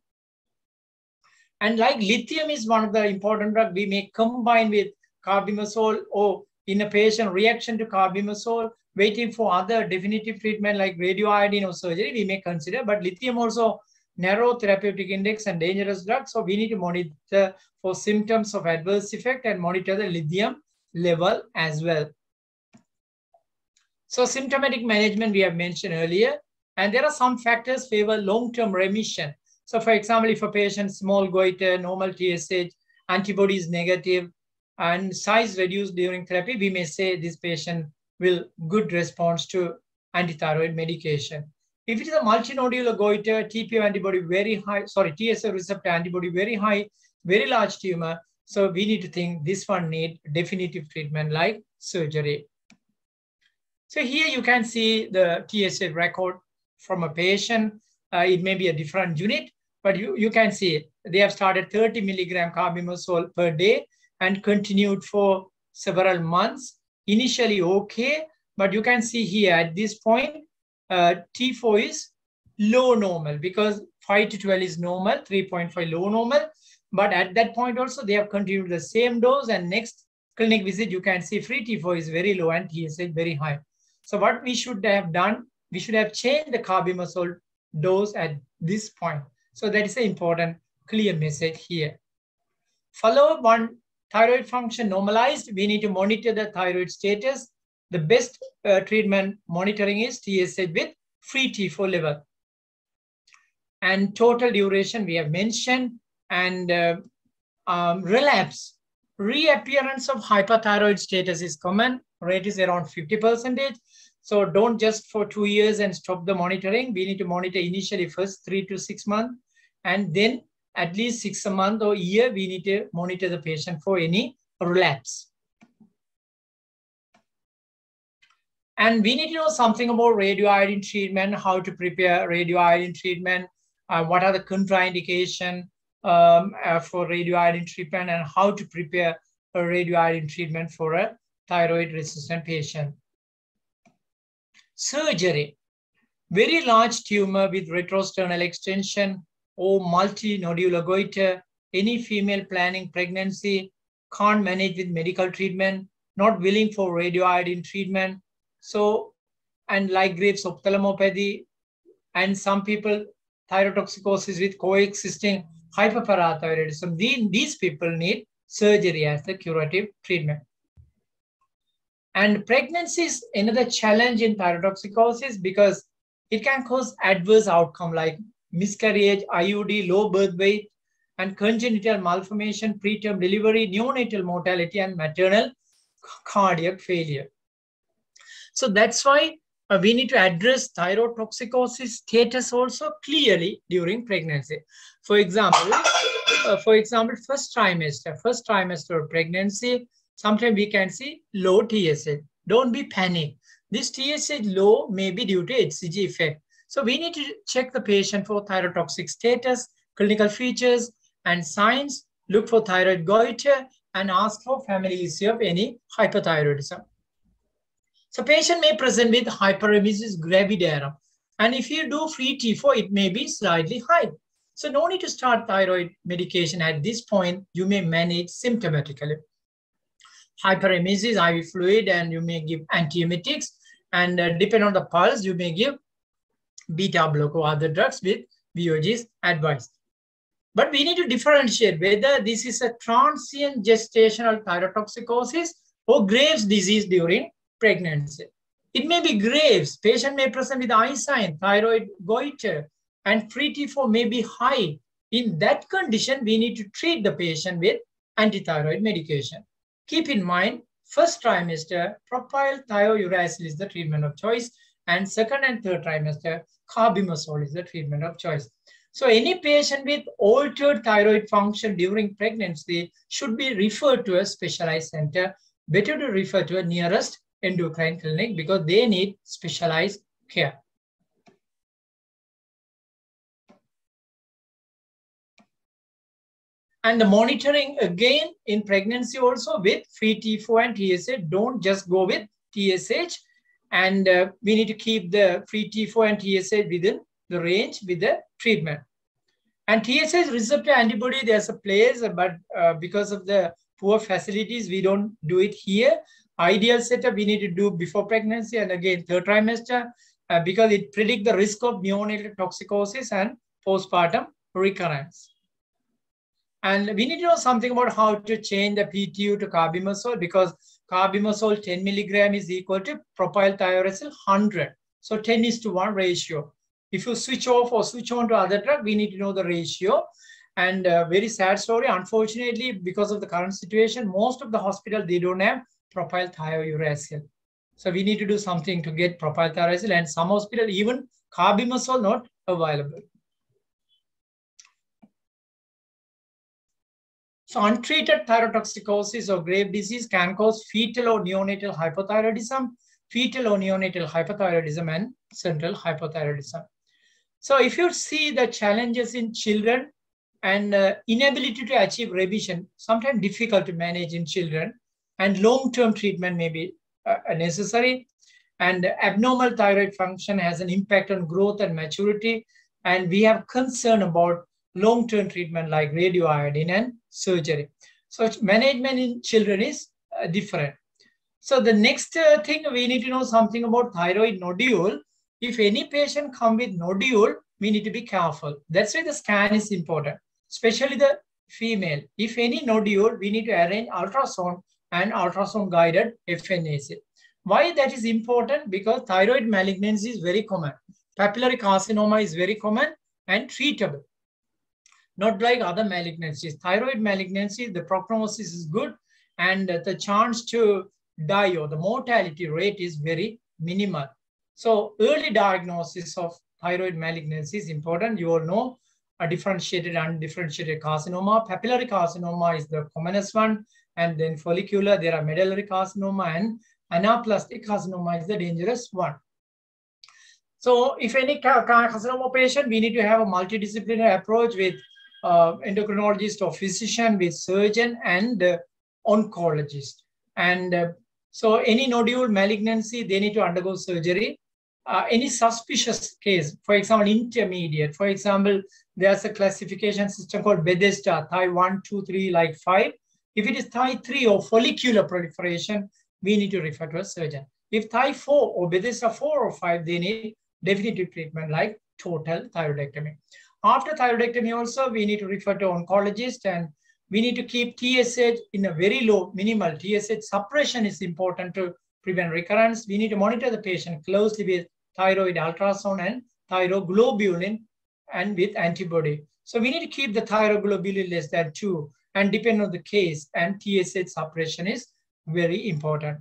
And like lithium is one of the important drugs we may combine with carbimazole or in a patient reaction to carbimazole, waiting for other definitive treatment like radioiodine or surgery, we may consider, but lithium also narrow therapeutic index and dangerous drug. So we need to monitor for symptoms of adverse effect and monitor the lithium level as well. So symptomatic management we have mentioned earlier. And there are some factors favor long-term remission. So for example, if a patient small goiter, normal TSH, antibodies negative, and size reduced during therapy, we may say this patient will good response to antithyroid medication. If it is a multinodular goiter, TPO antibody very high, sorry, TSH receptor antibody very high, very large tumor, so we need to think this one need definitive treatment like surgery. So here you can see the TSH record from a patient. Uh, it may be a different unit, but you, you can see they have started 30 milligram carbimazole per day and continued for several months. Initially okay, but you can see here at this point, uh, T4 is low normal because 5 to 12 is normal, 3.5 low normal. But at that point also, they have continued the same dose and next clinic visit, you can see free T4 is very low and TSH very high. So what we should have done we should have changed the carbimazole dose at this point. So that is an important clear message here. Follow one thyroid function normalized. We need to monitor the thyroid status. The best uh, treatment monitoring is TSH with free T4 level. And total duration we have mentioned and uh, um, relapse. Reappearance of hyperthyroid status is common. Rate is around 50 percentage. So don't just for two years and stop the monitoring. We need to monitor initially first three to six months, and then at least six a month or year, we need to monitor the patient for any relapse. And we need to know something about radioiodine treatment, how to prepare radioiodine treatment, uh, what are the contraindication um, uh, for radioiodine treatment, and how to prepare a radioiodine treatment for a thyroid resistant patient. Surgery. Very large tumor with retrosternal extension or multinodular goiter, any female planning pregnancy, can't manage with medical treatment, not willing for radioiodine treatment. So, and like Graves ophthalmopathy, and some people thyrotoxicosis with coexisting hyperparathyroidism. These people need surgery as the curative treatment. And pregnancy is another challenge in thyrotoxicosis because it can cause adverse outcome like miscarriage, IUD, low birth weight, and congenital malformation, preterm delivery, neonatal mortality, and maternal cardiac failure. So that's why uh, we need to address thyrotoxicosis status also clearly during pregnancy. For example, uh, for example, first trimester, first trimester of pregnancy, sometimes we can see low TSH. Don't be panic. This TSH low may be due to HCG effect. So we need to check the patient for thyrotoxic status, clinical features, and signs. Look for thyroid goiter and ask for family history of any hypothyroidism. So patient may present with hyperemesis gravidarum. And if you do free T4, it may be slightly high. So no need to start thyroid medication at this point. You may manage symptomatically. Hyperemesis, IV fluid, and you may give antiemetics. And uh, depending on the pulse, you may give beta blocker or other drugs with VOG's advice. But we need to differentiate whether this is a transient gestational thyrotoxicosis or Graves' disease during pregnancy. It may be Graves. Patient may present with eye sign, thyroid goiter, and free T4 may be high. In that condition, we need to treat the patient with antithyroid medication. Keep in mind, first trimester, propyl thiouracil is the treatment of choice, and second and third trimester, carbimazole is the treatment of choice. So any patient with altered thyroid function during pregnancy should be referred to a specialized center. Better to refer to a nearest endocrine clinic because they need specialized care. And the monitoring again in pregnancy also with free T4 and TSH. Don't just go with TSH. And uh, we need to keep the free T4 and TSH within the range with the treatment. And TSH receptor antibody, there's a place, but uh, because of the poor facilities, we don't do it here. Ideal setup we need to do before pregnancy and again third trimester uh, because it predict the risk of neonatal toxicosis and postpartum recurrence. And we need to know something about how to change the PTU to carbimazole because carbimazole 10 milligram is equal to propyl thiouracil 100. So 10 is to 1 ratio. If you switch off or switch on to other drug, we need to know the ratio. And uh, very sad story, unfortunately, because of the current situation, most of the hospital, they don't have propyl. So we need to do something to get propyl and some hospital, even carbimazole not available. So untreated thyrotoxicosis or Graves' disease can cause fetal or neonatal hypothyroidism, fetal or neonatal hypothyroidism, and central hypothyroidism. So if you see the challenges in children and uh, inability to achieve revision, sometimes difficult to manage in children, and long-term treatment may be uh, necessary. And abnormal thyroid function has an impact on growth and maturity. And we have concern about long-term treatment like radioiodine and surgery. So management in children is uh, different. So the next uh, thing we need to know something about thyroid nodule. If any patient come with nodule, we need to be careful. That's why the scan is important, especially the female. If any nodule, we need to arrange ultrasound and ultrasound guided FNAC. Why that is important? Because thyroid malignancy is very common. Papillary carcinoma is very common and treatable. Not like other malignancies. Thyroid malignancy, the prognosis is good and the chance to die or the mortality rate is very minimal. So early diagnosis of thyroid malignancy is important. You all know a differentiated and undifferentiated carcinoma. Papillary carcinoma is the commonest one and then follicular, there are medullary carcinoma and Anaplastic carcinoma is the dangerous one. So if any carcinoma patient, we need to have a multidisciplinary approach with uh, endocrinologist or physician, with surgeon and uh, oncologist. And uh, so any nodule malignancy, they need to undergo surgery. Uh, any suspicious case, for example, intermediate, for example, there's a classification system called Bethesda, Thy 1, 2, 3, like 5. If it is Thy 3 or follicular proliferation, we need to refer to a surgeon. If Thy 4 or Bethesda 4 or 5, they need definitive treatment like total thyroidectomy. After thyroidectomy also, we need to refer to oncologist and we need to keep TSH in a very low, minimal. TSH suppression is important to prevent recurrence. We need to monitor the patient closely with thyroid ultrasound and thyroglobulin and with antibody. So we need to keep the thyroglobulin less than two and depend on the case and TSH suppression is very important.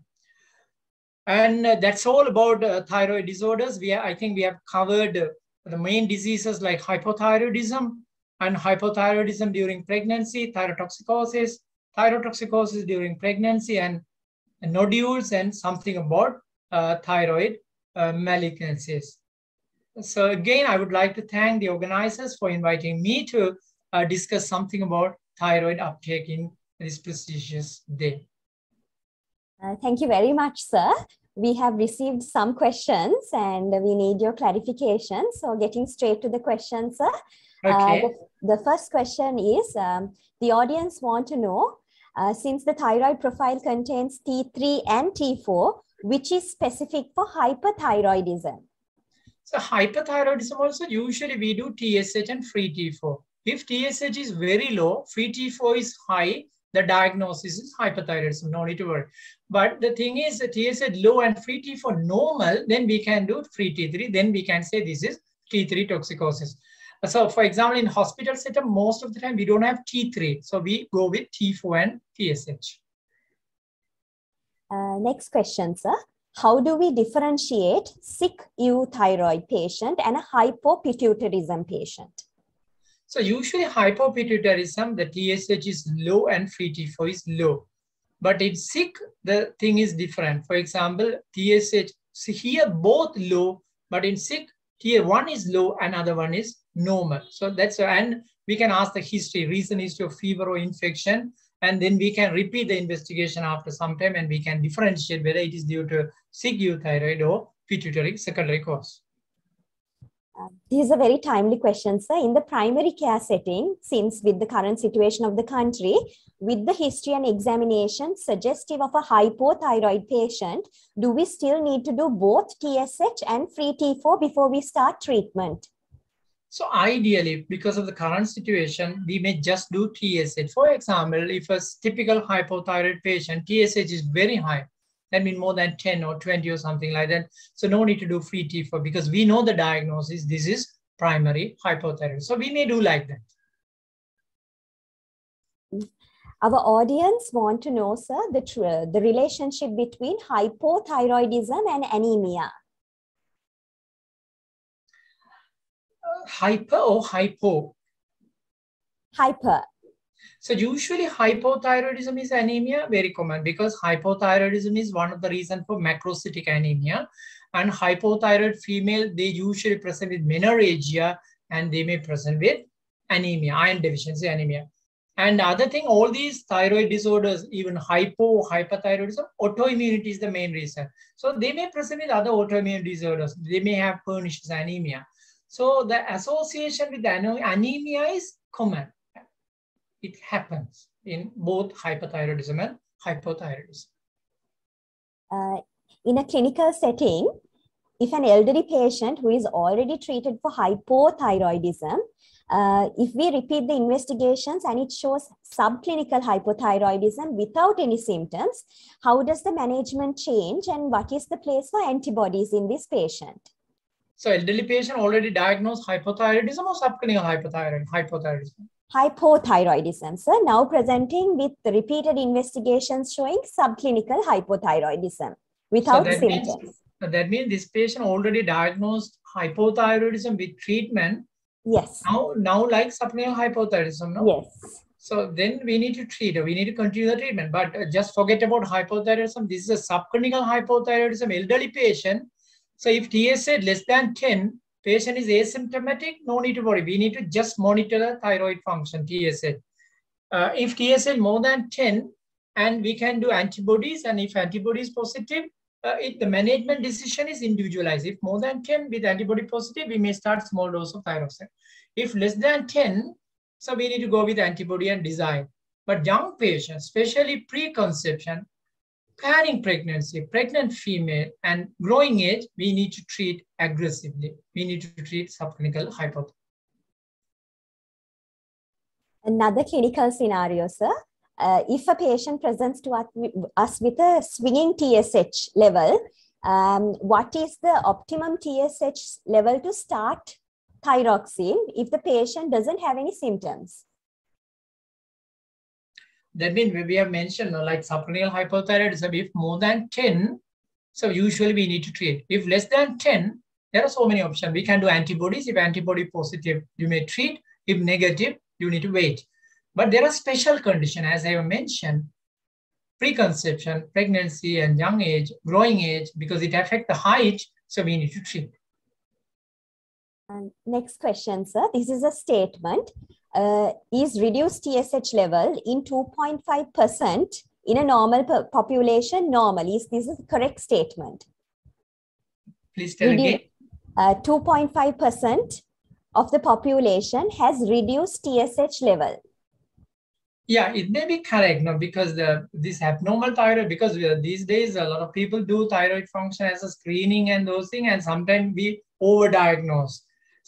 And uh, that's all about uh, thyroid disorders. We I think we have covered uh, the main diseases like hypothyroidism and hypothyroidism during pregnancy, thyrotoxicosis, thyrotoxicosis during pregnancy, and, and nodules, and something about uh, thyroid uh, malignancies. So again, I would like to thank the organizers for inviting me to uh, discuss something about thyroid uptake in this prestigious day. Uh, thank you very much, sir. We have received some questions and we need your clarification. So getting straight to the questions, sir. Okay. Uh, the, the, first question is, um, the audience want to know, uh, since the thyroid profile contains T3 and T4, which is specific for hyperthyroidism? So hyperthyroidism also, usually we do TSH and free T4. If TSH is very low, free T4 is high, the diagnosis is hyperthyroidism, no need to worry. But the thing is, the TSH low and free T4 normal, then we can do free T3, then we can say this is T3 toxicosis. So for example, in hospital setup, most of the time we don't have T3. So we go with T4 and TSH. Uh, next question, sir. How do we differentiate sick euthyroid patient and a hypopituitarism patient? So usually hypopituitarism, the TSH is low and free T4 is low. But in sick, the thing is different. For example, TSH, see here both low, but in sick, tier one is low and other one is normal. So that's, and we can ask the history, recent history of fever or infection, and then we can repeat the investigation after some time and we can differentiate whether it is due to sick euthyroid or pituitary secondary cause. This is a very timely question, sir. In the primary care setting, since with the current situation of the country, with the history and examination suggestive of a hypothyroid patient, do we still need to do both TSH and free T4 before we start treatment? So ideally, because of the current situation, we may just do TSH. For example, if a typical hypothyroid patient, TSH is very high, that means more than 10 or 20 or something like that. So no need to do free T4 because we know the diagnosis, this is primary hypothyroid. So we may do like that. Our audience want to know, sir, the, the relationship between hypothyroidism and anemia. Uh, hyper or hypo? Hyper. So usually hypothyroidism is anemia, very common because hypothyroidism is one of the reasons for macrocytic anemia. And hypothyroid female, they usually present with menorrhagia and they may present with anemia, iron deficiency anemia. And the other thing, all these thyroid disorders, even hypo, hyperthyroidism, autoimmunity is the main reason. So they may present with other autoimmune disorders. They may have pernicious anemia. So the association with anemia is common it happens in both hyperthyroidism and hypothyroidism. Uh, in a clinical setting, if an elderly patient who is already treated for hypothyroidism, uh, if we repeat the investigations and it shows subclinical hypothyroidism without any symptoms, how does the management change and what is the place for antibodies in this patient? So elderly patient already diagnosed hypothyroidism or subclinical hypothyroid, hypothyroidism? Hypothyroidism. So now presenting with repeated investigations showing subclinical hypothyroidism without so symptoms. Means, that means this patient already diagnosed hypothyroidism with treatment. Yes. Now, now like subclinical hypothyroidism, no? Yes. So then we need to treat or we need to continue the treatment. But uh, just forget about hypothyroidism. This is a subclinical hypothyroidism, elderly patient. So if TSH less than 10, patient is asymptomatic, no need to worry. We need to just monitor the thyroid function, TSH. Uh, if TSH more than 10, and we can do antibodies, and if antibody is positive, uh, it, the management decision is individualized. If more than 10 with antibody positive, we may start small dose of thyroxine. If less than 10, so we need to go with antibody and design. But young patients, especially pre-conception, planning pregnancy, pregnant female, and growing age, we need to treat aggressively. We need to treat subclinical hypothyroidism. Another clinical scenario, sir. Uh, if a patient presents to us with a swinging TSH level, um, what is the optimum TSH level to start thyroxine if the patient doesn't have any symptoms? That means we have mentioned like subclinical hypothyroidism, if more than 10, so usually we need to treat. If less than 10, there are so many options. We can do antibodies. If antibody positive, you may treat. If negative, you need to wait. But there are special conditions, as I have mentioned, preconception, pregnancy, and young age, growing age, because it affects the height, so we need to treat. And next question, sir. This is a statement. Uh, is reduced TSH level in 2.5% in a normal population normally. Is this a correct statement? Please tell Redu again. 2.5% uh, of the population has reduced TSH level. Yeah, it may be correct, no, because the, this abnormal thyroid, because are, these days a lot of people do thyroid function as a screening and those things, and sometimes we overdiagnose.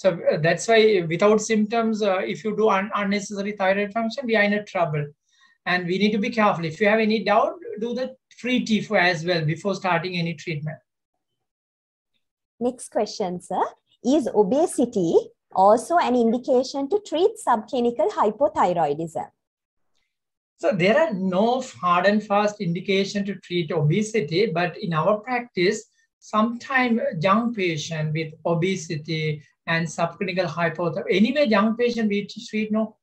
So uh, that's why without symptoms, uh, if you do un unnecessary thyroid function, we are in a trouble. And we need to be careful. If you have any doubt, do the free T4 as well before starting any treatment. Next question, sir. Is obesity also an indication to treat subclinical hypothyroidism? So there are no hard and fast indication to treat obesity, but in our practice, sometimes young patient with obesity and subclinical hypothyroidism. Anyway, young patient we treat no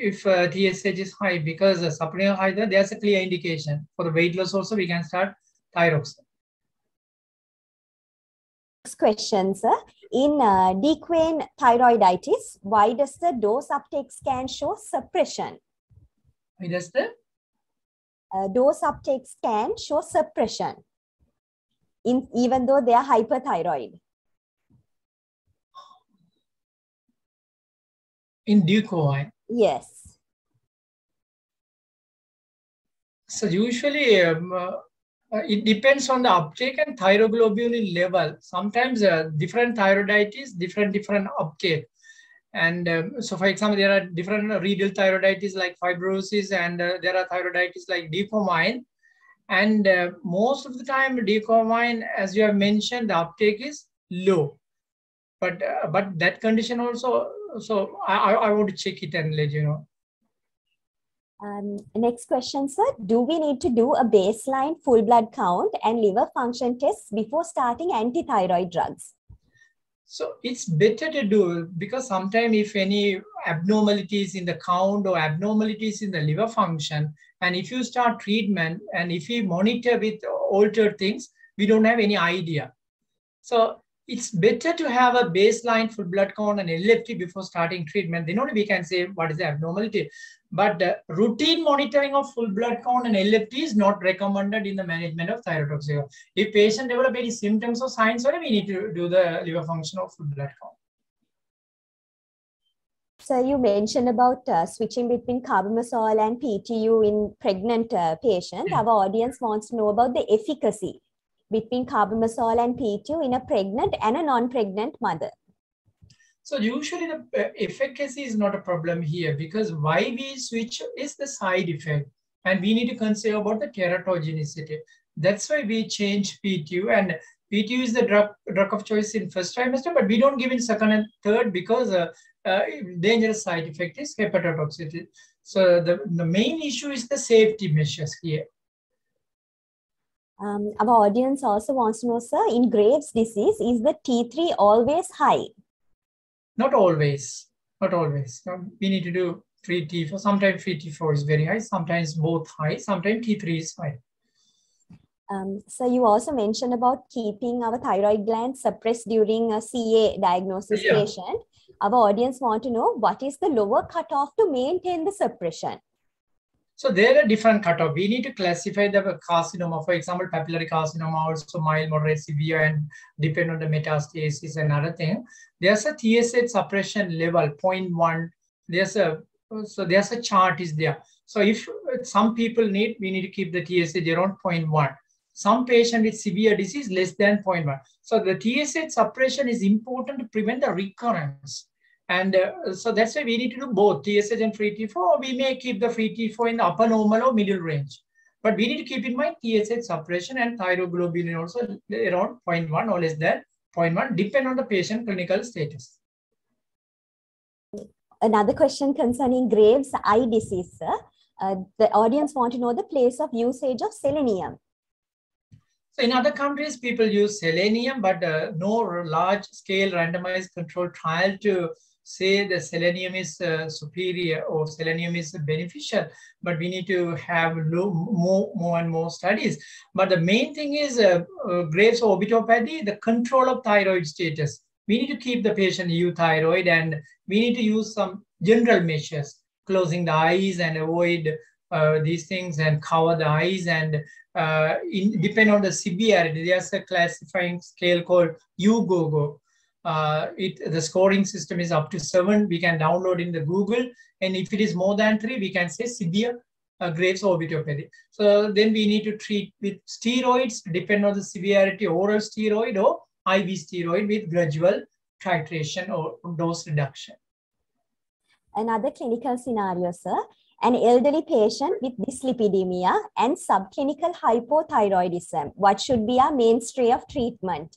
if uh, TSH is high because uh, subclinical hypothyroidism, there's a clear indication. For the weight loss also, we can start thyroxine. Next question, sir. In uh, de Quervain thyroiditis, why does the dose uptake scan show suppression? Why does the? Uh, dose uptake scan show suppression, in, even though they are hyperthyroid. In de Quervain? Yes. So usually um, uh, it depends on the uptake and thyroglobulin level. Sometimes uh, different thyroiditis, different different uptake. And um, so, for example, there are different renal thyroiditis like fibrosis, and uh, there are thyroiditis like dopamine. And uh, most of the time, dopamine, as you have mentioned, the uptake is low. But uh, but that condition also so I, I would check it and let you know. Um, next question, sir. Do we need to do a baseline full blood count and liver function tests before starting anti-thyroid drugs? So it's better to do because sometimes if any abnormalities in the count or abnormalities in the liver function, and if you start treatment and if you monitor with altered things, we don't have any idea. So it's better to have a baseline full blood count and LFT before starting treatment. Then only we can say what is the abnormality. But uh, routine monitoring of full blood count and LFT is not recommended in the management of thyrotoxic. If patient develop any symptoms or signs, only we need to do the liver function of full blood count. So you mentioned about uh, switching between carbimazole and PTU in pregnant uh, patients. Mm. Our audience wants to know about the efficacy between carbimazole and PTU in a pregnant and a non-pregnant mother? So usually the uh, efficacy is not a problem here because why we switch is the side effect and we need to consider about the teratogenicity. That's why we change PTU and PTU is the drug, drug of choice in first trimester, but we don't give in second and third because uh, uh, dangerous side effect is hepatotoxicity. So the, the main issue is the safety measures here. Um, our audience also wants to know, sir, in Graves' disease, is the T3 always high? Not always. Not always. We need to do free T4. Sometimes free T4 is very high, sometimes both high, sometimes T3 is high. Um, so you also mentioned about keeping our thyroid gland suppressed during a CA diagnosis Yeah. patient. Our audience want to know what is the lower cutoff to maintain the suppression. So there are different cutoff. We need to classify the carcinoma. For example, papillary carcinoma also mild, moderate, severe, and depend on the metastasis and other thing. There's a TSH suppression level 0.1. There's a so there's a chart is there. So if some people need, we need to keep the TSH around 0.1. Some patient with severe disease less than 0.1. So the TSH suppression is important to prevent the recurrence. And uh, so that's why we need to do both TSH and free T4, or we may keep the free T4 in the upper normal or middle range. But we need to keep in mind TSH suppression and thyroglobulin also around 0.1 or less than 0.1, depend on the patient clinical status. Another question concerning Graves' eye disease, sir. Uh, the audience want to know the place of usage of selenium. So in other countries, people use selenium, but uh, no large scale randomized controlled trial to say the selenium is uh, superior or selenium is beneficial, but we need to have low, more, more and more studies. But the main thing is uh, uh, Graves orbitopathy, the control of thyroid status. We need to keep the patient euthyroid and we need to use some general measures, closing the eyes and avoid uh, these things and cover the eyes and uh, in, depend on the severity. There's a classifying scale called EUGOGO. Uh, it, the scoring system is up to seven. We can download in the Google. And if it is more than three, we can say severe uh, Graves orbitopathy. So then we need to treat with steroids, depend on the severity, oral steroid or IV steroid with gradual titration or dose reduction. Another clinical scenario, sir. An elderly patient with dyslipidemia and subclinical hypothyroidism. What should be our mainstay of treatment?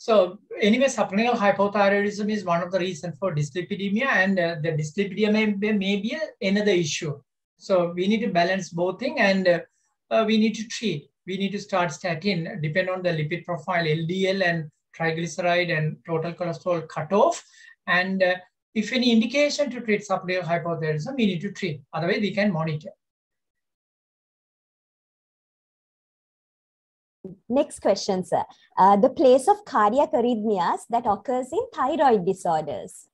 So anyway, subclinical hypothyroidism is one of the reasons for dyslipidemia and uh, the dyslipidemia may, may be another issue. So we need to balance both things and uh, uh, we need to treat. We need to start statin, depend on the lipid profile, LDL and triglyceride and total cholesterol cutoff. And uh, if any indication to treat subclinical hypothyroidism, we need to treat. Otherwise, we can monitor. Next question, sir. Uh, the place of cardiac arrhythmias that occurs in thyroid disorders.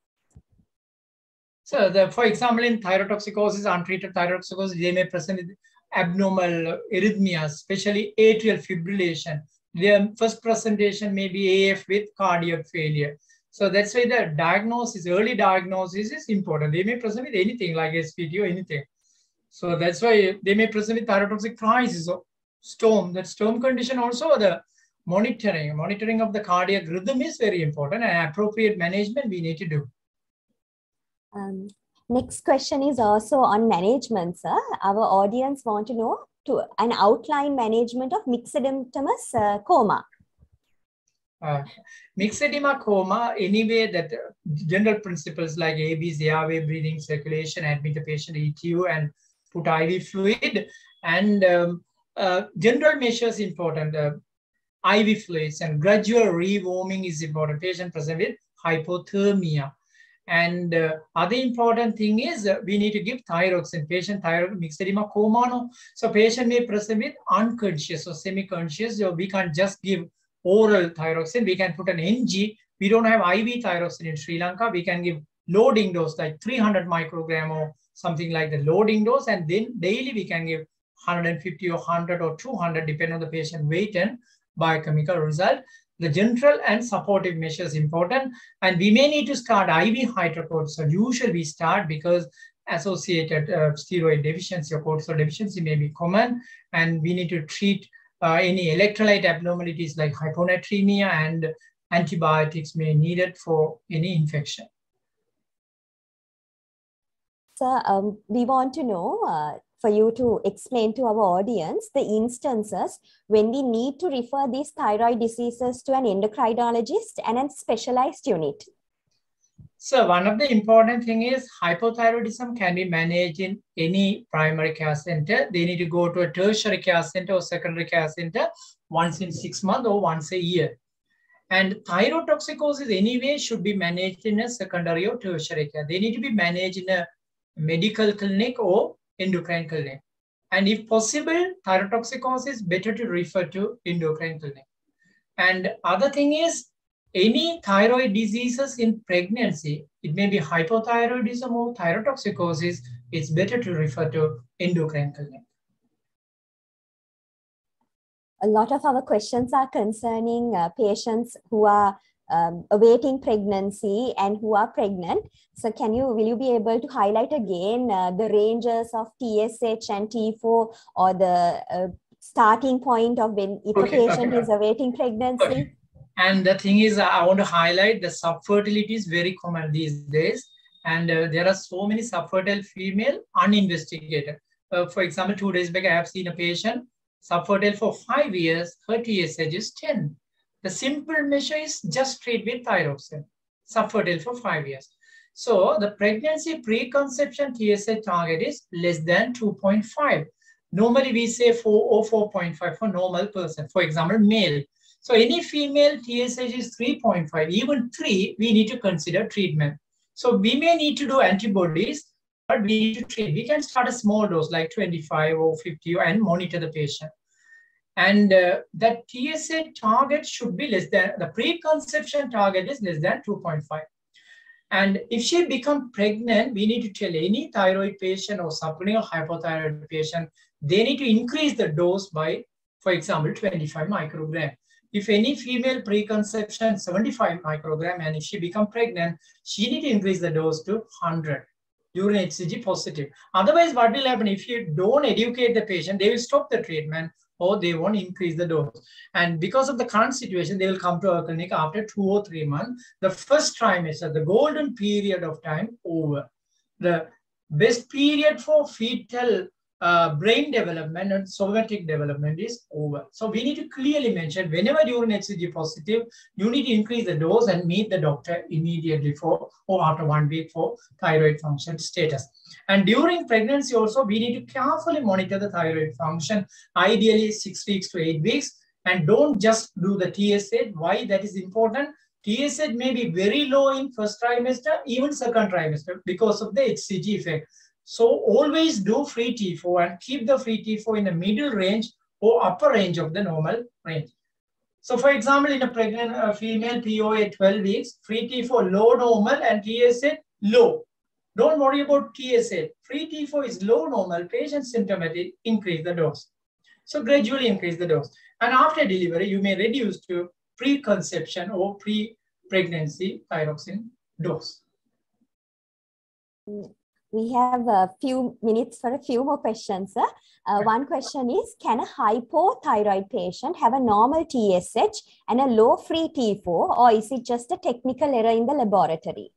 So, the, for example, in thyrotoxicosis, untreated thyrotoxicosis, they may present with abnormal arrhythmias, especially atrial fibrillation. Their first presentation may be AF with cardiac failure. So that's why the diagnosis, early diagnosis is important. They may present with anything like SVT or anything. So that's why they may present with thyrotoxic crisis storm. That storm condition also the monitoring, monitoring of the cardiac rhythm is very important and appropriate management we need to do. Um, next question is also on management, sir. Our audience want to know to an outline management of myxedematomous uh, coma. Uh, myxedema coma, anyway, that uh, general principles like ABs, airway, breathing, circulation, admit the patient ETU and put IV fluid and um, uh, general measures important. Uh, IV fluids and gradual rewarming is important. Patient present with hypothermia. And uh, other important thing is uh, we need to give thyroxine. Patient thyroid myxedema coma. No? So patient may present with unconscious or semi-conscious. So we can't just give oral thyroxine. We can put an NG. We don't have IV thyroxine in Sri Lanka. We can give loading dose like 300 microgram or something like the loading dose. And then daily we can give 150 or 100 or 200 depending on the patient weight and biochemical result. The general and supportive measures important. And we may need to start IV hydrocortisone. Usually we start because associated uh, steroid deficiency or cortisol deficiency may be common. And we need to treat uh, any electrolyte abnormalities like hyponatremia and antibiotics may be needed for any infection. So um, we want to know uh, for you to explain to our audience the instances when we need to refer these thyroid diseases to an endocrinologist and a specialized unit. So one of the important thing is hypothyroidism can be managed in any primary care center. They need to go to a tertiary care center or secondary care center once in six months or once a year. And thyrotoxicosis anyway should be managed in a secondary or tertiary care. They need to be managed in a medical clinic or endocrine clinic. And if possible, thyrotoxicosis, better to refer to endocrine clinic. And other thing is, any thyroid diseases in pregnancy, it may be hypothyroidism or thyrotoxicosis, it's better to refer to endocrine clinic. A lot of our questions are concerning uh, patients who are um, awaiting pregnancy and who are pregnant. So can you, will you be able to highlight again uh, the ranges of TSH and T4 or the uh, starting point of when if okay, a patient okay. is awaiting pregnancy? Okay. And the thing is, I want to highlight the subfertility is very common these days. And uh, there are so many subfertile female uninvestigated. Uh, for example, two days back, I have seen a patient subfertile for five years, her TSH is 10. The simple measure is just treat with thyroxine, subfertile for five years. So the pregnancy preconception TSH target is less than 2.5. Normally we say 4 or 4.5 for normal person, for example, male. So any female TSH is 3.5, even 3, we need to consider treatment. So we may need to do antibodies, but we need to treat. We can start a small dose like 25 or 50 and monitor the patient. And uh, that TSH target should be less than, the preconception target is less than 2.5. And if she become pregnant, we need to tell any thyroid patient or supranatal hypothyroid patient, they need to increase the dose by, for example, 25 microgram. If any female preconception 75 microgram and if she become pregnant, she need to increase the dose to 100 urine HCG positive. Otherwise, what will happen if you don't educate the patient, they will stop the treatment or they won't increase the dose. And because of the current situation, they will come to our clinic after two or three months. The first trimester, the golden period of time over. The best period for fetal uh, brain development and somatic development is over. So we need to clearly mention whenever urine HCG positive, you need to increase the dose and meet the doctor immediately for or after one week for thyroid function status. And during pregnancy also, we need to carefully monitor the thyroid function, ideally six weeks to eight weeks. And don't just do the TSH. Why that is important? TSH may be very low in first trimester, even second trimester because of the HCG effect. So always do free T4 and keep the free T4 in the middle range or upper range of the normal range. So for example, in a pregnant uh, female POA 12 weeks, free T4 low normal and TSH low. Don't worry about TSH. Free T4 is low normal, patient symptomatic, increase the dose. So gradually increase the dose. And after delivery, you may reduce to preconception or pre-pregnancy thyroxine dose. We have a few minutes for a few more questions. Uh, one question is, can a hypothyroid patient have a normal TSH and a low free T4 or is it just a technical error in the laboratory?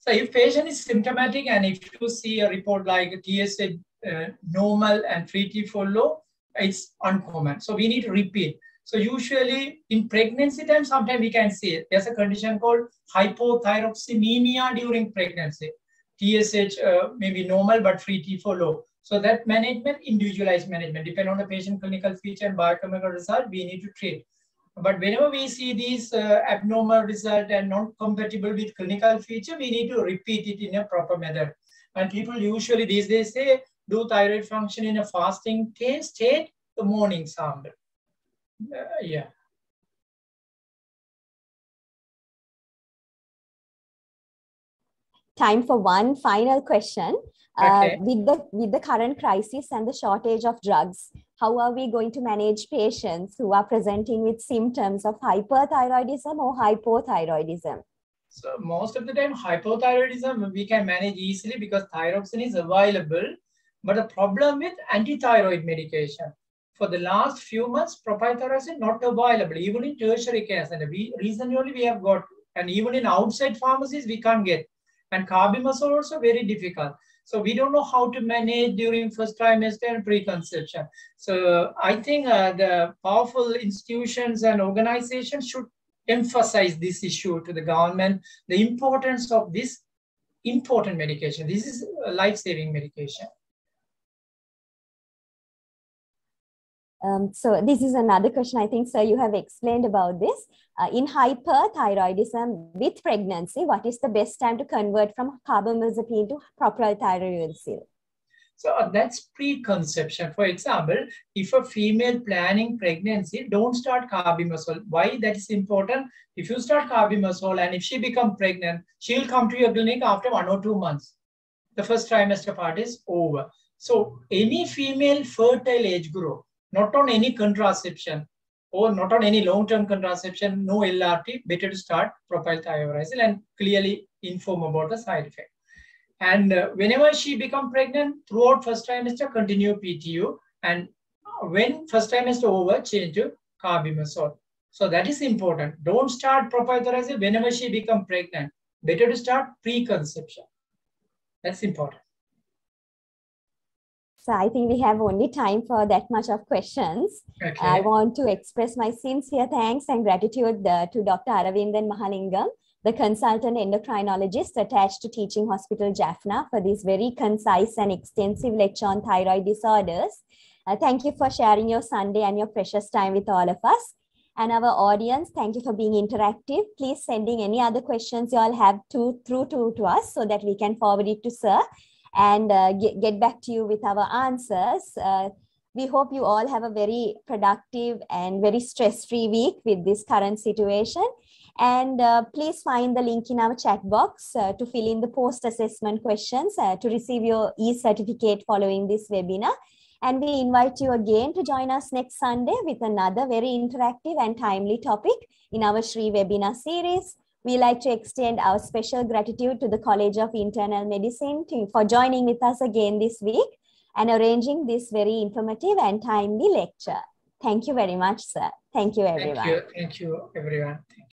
So if patient is symptomatic and if you see a report like TSH uh, normal and free T4 low, it's uncommon. So we need to repeat. So usually in pregnancy time, sometimes we can see it. There's a condition called hypothyroxemia during pregnancy. TSH uh, may be normal, but free T4 low. So that management, individualized management, depend on the patient clinical feature and biochemical result, we need to treat. But whenever we see these uh, abnormal result and not compatible with clinical feature, we need to repeat it in a proper method. And people usually these days say, do thyroid function in a fasting state, the morning sample. Uh, yeah. Time for one final question. Uh, with the with the current crisis and the shortage of drugs, how are we going to manage patients who are presenting with symptoms of hyperthyroidism or hypothyroidism? So most of the time, hypothyroidism we can manage easily because thyroxine is available. But the problem with anti-thyroid medication, for the last few months, propylthiouracil not available, even in tertiary care center. We recently we have got, and even in outside pharmacies we can't get. And carbimazole also very difficult. So we don't know how to manage during first trimester and preconception. So I think uh, the powerful institutions and organizations should emphasize this issue to the government, the importance of this important medication. This is a life-saving medication. Um, so this is another question. I think, sir, you have explained about this. Uh, in hyperthyroidism with pregnancy, what is the best time to convert from carbamazepine to propylthiouracil? So uh, that's preconception. For example, if a female planning pregnancy, don't start carbimazole. Why that is important? If you start carbimazole and if she become pregnant, she'll come to your clinic after one or two months. The first trimester part is over. So any female fertile age group, not on any contraception or not on any long-term contraception, no LRT, better to start propylthiouracil and clearly inform about the side effect. And uh, whenever she become pregnant, throughout first trimester, continue PTU. And when first trimester over, change to carbimazole. So that is important. Don't start propylthiouracil whenever she become pregnant. Better to start pre-conception. That's important. So I think we have only time for that much of questions. Okay. I want to express my sincere thanks and gratitude uh, to Dr. Aravinthan Mahalingam, the consultant endocrinologist attached to Teaching Hospital Jaffna for this very concise and extensive lecture on thyroid disorders. Uh, thank you for sharing your Sunday and your precious time with all of us. And our audience, thank you for being interactive. Please sending any other questions you all have to through to, to us so that we can forward it to Sir and uh, get, get back to you with our answers. Uh, we hope you all have a very productive and very stress-free week with this current situation. And uh, please find the link in our chat box uh, to fill in the post-assessment questions uh, to receive your e-certificate following this webinar. And we invite you again to join us next Sunday with another very interactive and timely topic in our SHRI webinar series. We like to extend our special gratitude to the College of Internal Medicine to, for joining with us again this week and arranging this very informative and timely lecture. Thank you very much, sir. Thank you, everyone. Thank you. Thank you, everyone.